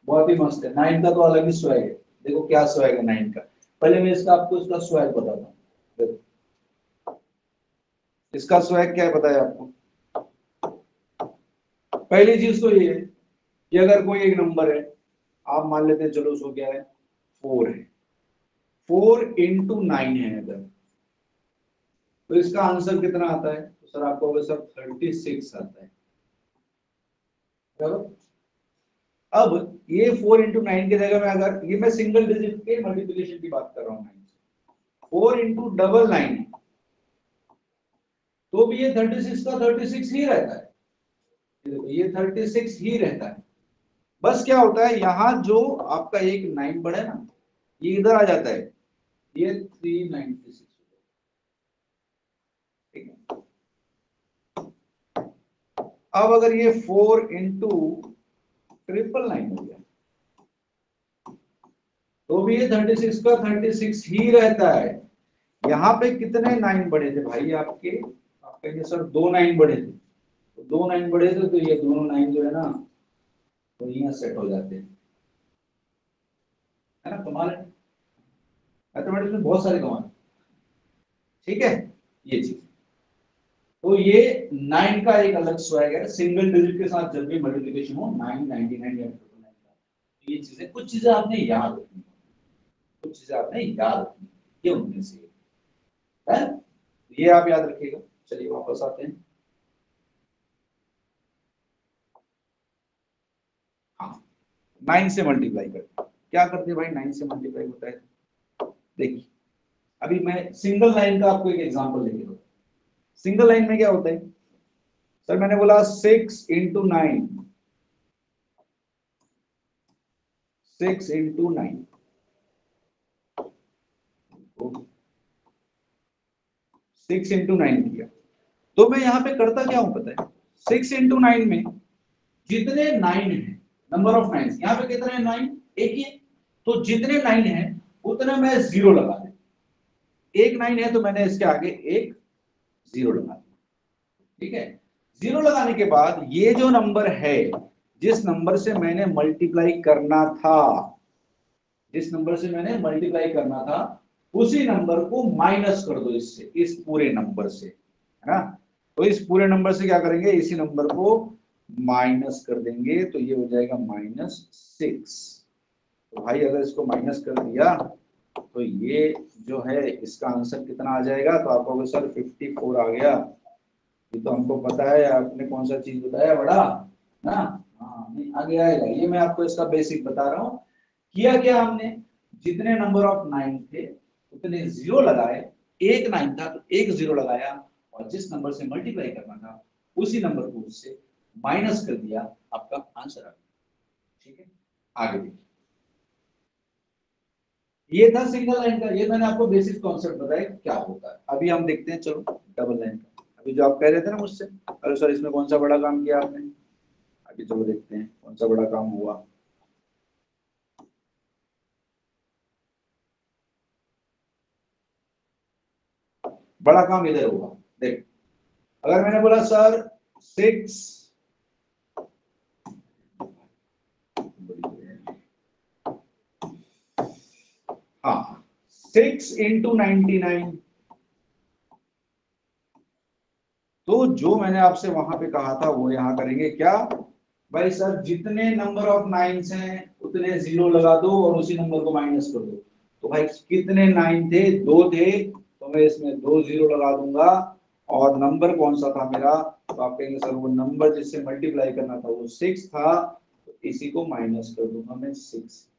बहुत ही मस्त है। नाइन का तो अलग ही स्वैग है। देखो क्या स्वैग है नाइन का। पहले मैं इसका आपको इसका स्वैग बताता हूँ। इसका स्वैग क्या बताया आपको? पहली चीज़ तो ये है कि अगर कोई एक नंबर है, आप मान लेते हैं चलो उसको क्या है फोर है। फोर इंटू नाइन है अगर। तो इसका आंसर कितना आता है? तो सर, आपको सर थर्टी सिक्स आता है। अब ये फोर इंटू नाइन की जगह में अगर, ये मैं सिंगल डिजिट के मल्टीप्लिकेशन की बात कर रहा हूँ फोर इंटू डबल नाइन तो भी ये थर्टी सिक्स का थर्टी सिक्स ही रहता है। ये थर्टी सिक्स ही रहता है। बस क्या होता है, यहाँ जो आपका एक नाइन बढ़े ना, ये इधर आ जाता है। ये थ्री नाइनटी सिक्स ठीक है? अब अगर ये फोर इंटू ट्रिपल नाइन हो गया तो भी ये थर्टी सिक्स का थर्टी सिक्स ही रहता है। यहाँ पे कितने नाइन बढ़े थे भाई आपके? आप कहेंगे सर दो नाइन बढ़े थे। तो दो नाइन बढ़े थे तो ये दोनों नाइन जो है ना तो यहाँ सेट हो जाते हैं। है ना, कमाल है। मैथमेटिक्स में बहुत सारे कमाल ठीक है? ये चीज़। तो ये नाइन का एक अलग स्वैग है। सिंगल डिजिट के साथ जब भी मल्टीप्लीकेशन हो नाइन नाइनटी नाइन या का। तो ये चीज़ें, कुछ चीज़ें आपने याद रखनी कुछ चीज़ें आपने याद रखनी ये उनमें से है। ये आप याद रखिएगा। चलिए वापस आते हैं। हाँ। नाइन से मल्टीप्लाई करते क्या करते हैं भाई? नाइन से मल्टीप्लाई होता है। देखिए, अभी मैं सिंगल लाइन का आपको एक एग्जांपल लेके दो सिंगल लाइन में क्या होता है? सर, मैंने बोला six into nine six into nine six into nine किया। तो मैं यहाँ पे करता क्या हूँ पता है? सिक्स इंटू नाइन में जितने नाइन है नंबर ऑफ़ नाइन यहाँ पे कितने नाइन एक ही तो जितने नाइन है, उतना मैं ज़ीरो लगा दे एक नाइन है तो मैंने इसके आगे एक ज़ीरो लगा ठीक है? ज़ीरो लगाने के बाद ये जो नंबर है, जिस नंबर से मैंने मल्टीप्लाई करना था, जिस नंबर से मैंने मल्टीप्लाई करना था, उसी नंबर को माइनस कर दो इससे, इस पूरे नंबर से, है ना? तो इस पूरे नंबर से क्या करेंगे? इसी नंबर को माइनस कर देंगे तो ये हो जाएगा माइनस सिक्स तो भाई अगर इसको माइनस कर दिया तो ये जो है, इसका आंसर कितना आ जाएगा? तो आप कहोगे, सर 54 आ गया। ये तो हमको पता है, आपने कौन सा चीज़ बताया, बड़ा? ना? हाँ आगे आएगा। ये मैं आपको इसका बेसिक बता रहा हूँ। किया क्या हमने? जितने नंबर ऑफ़ नाइन थे, उतने ज़ीरो लगाए। एक नाइन था तो एक ज़ीरो लगाया। और जिस नंबर से मल्टीप्लाई करना था, उसी नंबर को उससे माइनस कर दिया। आपका आंसर आ गया। ठीक है? आगे देखिए। ये था सिंगल लाइन का। ये मैंने आपको बेसिक कॉन्सेप्ट बताया क्या होता है। अभी हम देखते हैं, चलो डबल लाइन का। अभी जो आप कह रहे थे ना मुझसे, अरे सर, इसमें कौन सा बड़ा काम किया आपने? अभी चलो देखते हैं, कौन सा बड़ा काम हुआ। बड़ा काम इधर हुआ देख, अगर मैंने बोला, सर सिक्स हाँ। सिक्स इंटू नाइनटी नाइन तो जो मैंने आपसे वहाँ पे कहा था, वो यहाँ करेंगे। क्या? भाई सर, जितने नंबर ऑफ़ नाइन्स हैं, उतने ज़ीरो लगा दो और उसी नंबर को माइनस कर दो। तो भाई कितने नाइन थे? दो थे। तो मैं इसमें दो ज़ीरो लगा दूँगा। और नंबर कौन सा था मेरा? तो आप कहेंगे, सर, वो नंबर जिससे मल्टीप्लाई करना था, वो सिक्स था। तो इसी को माइनस कर दूँगा मैं सिक्स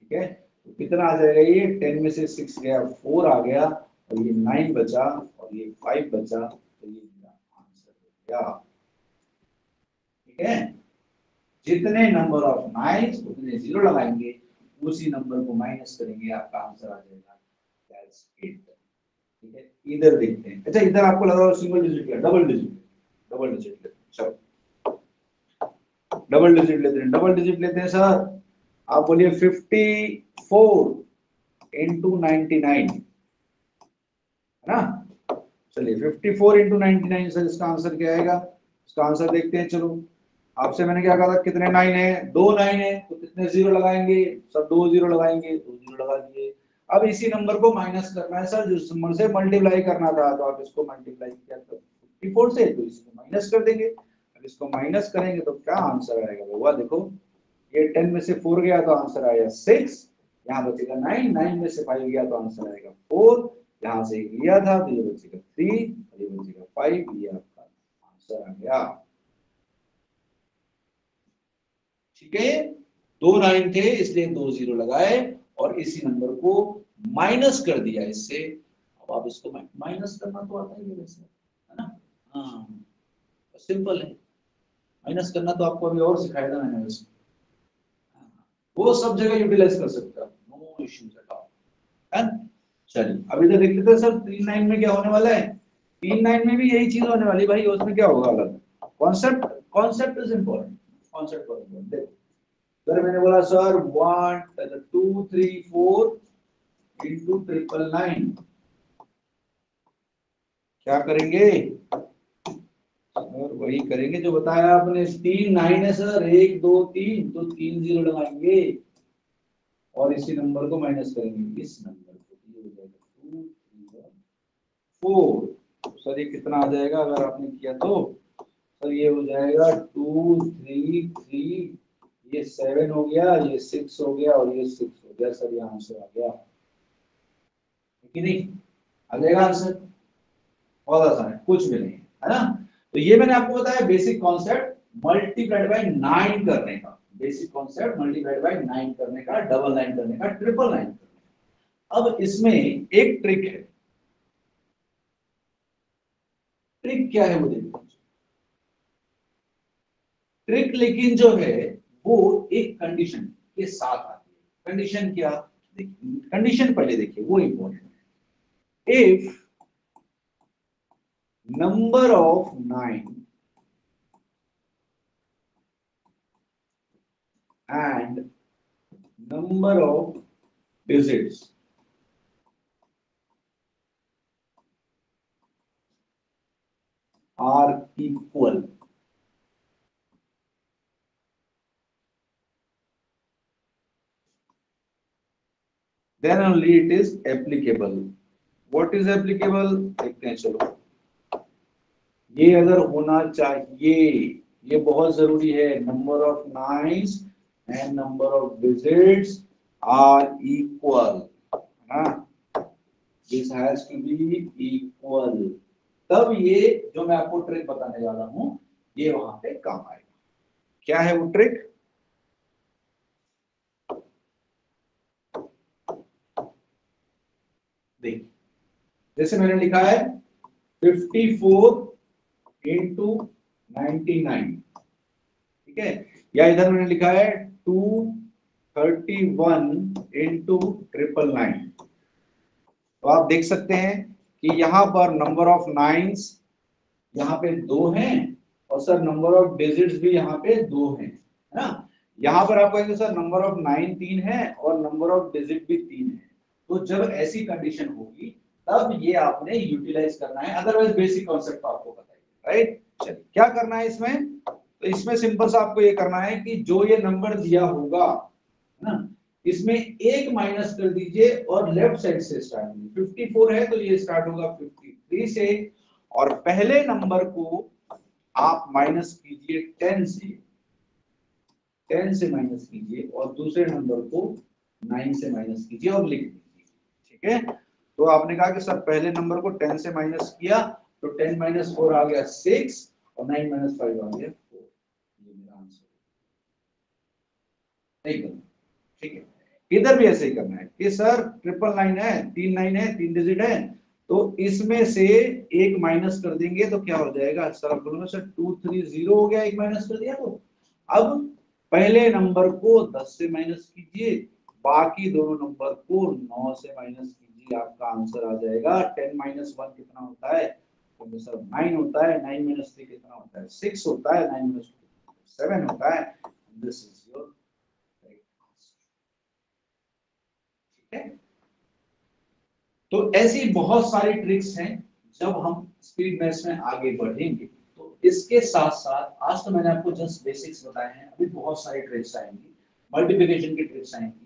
ठीक है? कितना आ जाएगा? ये टेन में से सिक्स गया फोर आ गया, और ये नाइन बचा, और ये फाइव बचा तो ये मेरा आंसर हो गया। ठीक है? जितने नंबर ऑफ़ नाइन उतने ज़ीरो लगाएँगे, उसी नंबर को माइनस करेंगे, आपका आंसर आ जाएगा। ठीक है? इधर देखते हैं। अच्छा इधर आपको लग रहा है सिंगल डिजिट या डबल डिजिट डबल डिजिट लेते हैं, चलो। डबल डिजिट लेते हैं डबल डिजिट लेते हैं सर आप बोलिए fifty four into ninety nine है ना? चलिए fifty four into ninety nine sir, इसका आंसर क्या आएगा? इसका आंसर देखते हैं, चलो। आपसे मैंने क्या कहा था? कितने नाइन है? दो नाइन है तो कितने ज़ीरो लगाएँगे? सर, दो ज़ीरो लगाएँगे, दो ज़ीरो लगा दिए। अब इसी नंबर को माइनस करना है, सर, जिस नंबर से मल्टीप्लाई करना था तो आप इसको मल्टीप्लाई किया तो फिफ्टी फोर से तो इसको माइनस कर देंगे। अब इसको माइनस करेंगे तो क्या आंसर आएगा? हुआ, देखो। ये टेन में से फोर गया तो आंसर आएगा सिक्स यहाँ बचेगा नाइन नाइन में से फाइव गया तो आंसर आएगा फोर यहाँ से लिया था तो ये बचेगा थ्री और ये बचेगा फाइव ये आपका आंसर आ गया। ठीक है? दो नाइन थे, इसलिए दो ज़ीरो लगाए और इसी नंबर को माइनस कर दिया इससे। अब आप इसको माइनस करना तो आता ही है वैसे, है ना? हाँ सिंपल है। माइनस करना तो आपको अभी और सिखाया था मैंने उसमें वो सब जगह यूटिलाइज कर सकते हो। नो इश्यूज़ एट ऑल चलिए, अभी तो देख लेते हैं सर, तीन नाइन में क्या होने वाला है? तीन नाइन में भी यही चीज़ होने वाली भाई, उसमें क्या होगा अलग? Concept concept is important concept बहुत इंपॉर्टेंट देखो अगर मैंने बोला, sir one two three four into triple nine क्या करेंगे? सर वही करेंगे। जो बताया आपने, तीन नाइन है सर एक, दो, तीन तो तीन ज़ीरो लगाएँगे। और इसी नंबर को माइनस करेंगे। इस नंबर को फोर सर ये कितना आ जाएगा अगर आपने किया तो? सर ये हो जाएगा टू थ्री थ्री ये सेवन हो गया, ये सिक्स हो गया और ये सिक्स हो गया। सर यहाँ से आ गया। नहीं? आ जाएगा आंसर बहुत आसान है। कुछ भी नहीं है ना? तो ये मैंने आपको बताया basic concept multiplied by nine करने का। Basic concept multiplied by nine करने का डबल नाइन करने का ट्रिपल नाइन करने का। अब इसमें एक ट्रिक है। ट्रिक क्या है वो देखो ट्रिक लेकिन जो है वो एक कंडीशन के साथ आती है। कंडीशन क्या? कंडीशन पहले देखिए, वो इंपॉर्टेंट है। If number of 9 and number of digits. are equal. Then only it is applicable. What is applicable? Extension. ये अगर होना चाहिए, ये बहुत ज़रूरी है। Number of nines and number of digits are equal this has to be equal तब ये जो मैं आपको ट्रिक बताने वाला हूँ, ये वहाँ पे काम आएगा। क्या है वो ट्रिक देखिए, जैसे मैंने लिखा है 54 इंटू नाइनटी नाइन ठीक है? या इधर मैंने लिखा है two thirty one into triple nine तो आप देख सकते हैं कि यहाँ पर नंबर ऑफ़ नाइन्स यहाँ पे दो हैं और सर नंबर ऑफ़ डिजिट्स भी यहाँ पे दो हैं, है ना? यहाँ पर आप कहेंगे सर नंबर ऑफ़ नाइन तीन है और नंबर ऑफ़ डिजिट भी तीन है। तो जब ऐसी कंडीशन होगी, तब ये आपने यूटिलाइज करना है। अदरवाइज़ बेसिक कॉन्सेप्ट आपको पता राइट चलिए, क्या करना है इसमें? तो इसमें सिंपल सा आपको ये करना है कि जो ये नंबर दिया होगा ना, इसमें एक माइनस कर दीजिए और लेफ़्ट साइड से स्टार्ट कीजिए। 54 है तो ये स्टार्ट होगा 53 से। और पहले नंबर को आप माइनस कीजिए 10 से। 10 से माइनस कीजिए और दूसरे नंबर को 9 से माइनस कीजिए और लिख दीजिए। ठीक है? तो आपने कहा कि सर, पहले नंबर को 10 से माइनस किया तो टेन माइनस फोर आ गया सिक्स और नाइन माइनस फाइव आ गया फोर ये मेरा आंसर ठीक है। इधर भी ऐसे ही करना है कि सर ट्रिपल नाइन है, तीन नाइन है, तीन डिजिट है तो इसमें से एक माइनस कर देंगे तो क्या हो जाएगा? सर आप बोलोगे सर टू थ्री ज़ीरो हो गया, एक माइनस कर दिया तो। अब पहले नंबर को दस से माइनस कीजिए, बाकी दोनों नंबर को नौ से माइनस कीजिए, आपका आंसर आ जाएगा। टेन माइनस वन कितना होता है? तो सर नाइन होता है नाइन माइनस थ्री कितना होता है? सिक्स होता है नाइन माइनस सेवन होता है? दिस इज़ योर ठीक है? तो ऐसी बहुत सारी ट्रिक्स हैं, जब हम स्पीड मैथ्स में आगे बढ़ेंगे। तो इसके साथ साथ आज तो मैंने आपको जस्ट बेसिक्स बताए हैं, अभी बहुत सारी ट्रिक्स आएँगी। मल्टीप्लिकेशन की ट्रिक्स आएँगी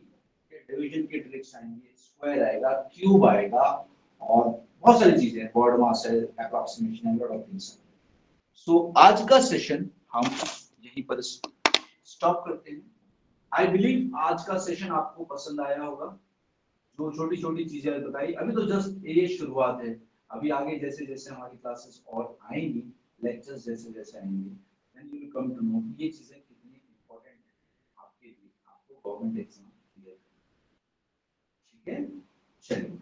डिवीज़न की ट्रिक्स आएँगी स्क्वायर आएगा क्यूब आएगा, और बहुत सारी चीज़ें हैं बर्ड मास है अप्रोक्सीमेशन है लॉट ऑफ़ थिंग्स सो आज का सेशन हम यहीं पर स्टॉप करते हैं। आई बिलीव आज का सेशन आपको पसंद आया होगा। जो छोटी छोटी चीज़ें बताई, अभी तो जस्ट ये शुरुआत है। अभी आगे जैसे जैसे हमारी क्लासेस और आएँगी लेक्चर्स जैसे जैसे आएँगे then you will come to know ये चीज़ें कितनी इंपॉर्टेंट है आपके लिए। आपको गवर्नमेंट एग्ज़ाम क्लियर ठीक है? चलिए।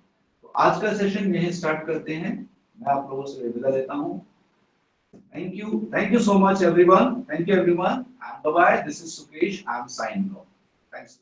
आज का सेशन यही स्टार्ट करते हैं। मैं आप लोगों से विदा लेता हूँ। Thank you thank you so much everyone thank you everyone I am bye this is Sukesh I am sign thanks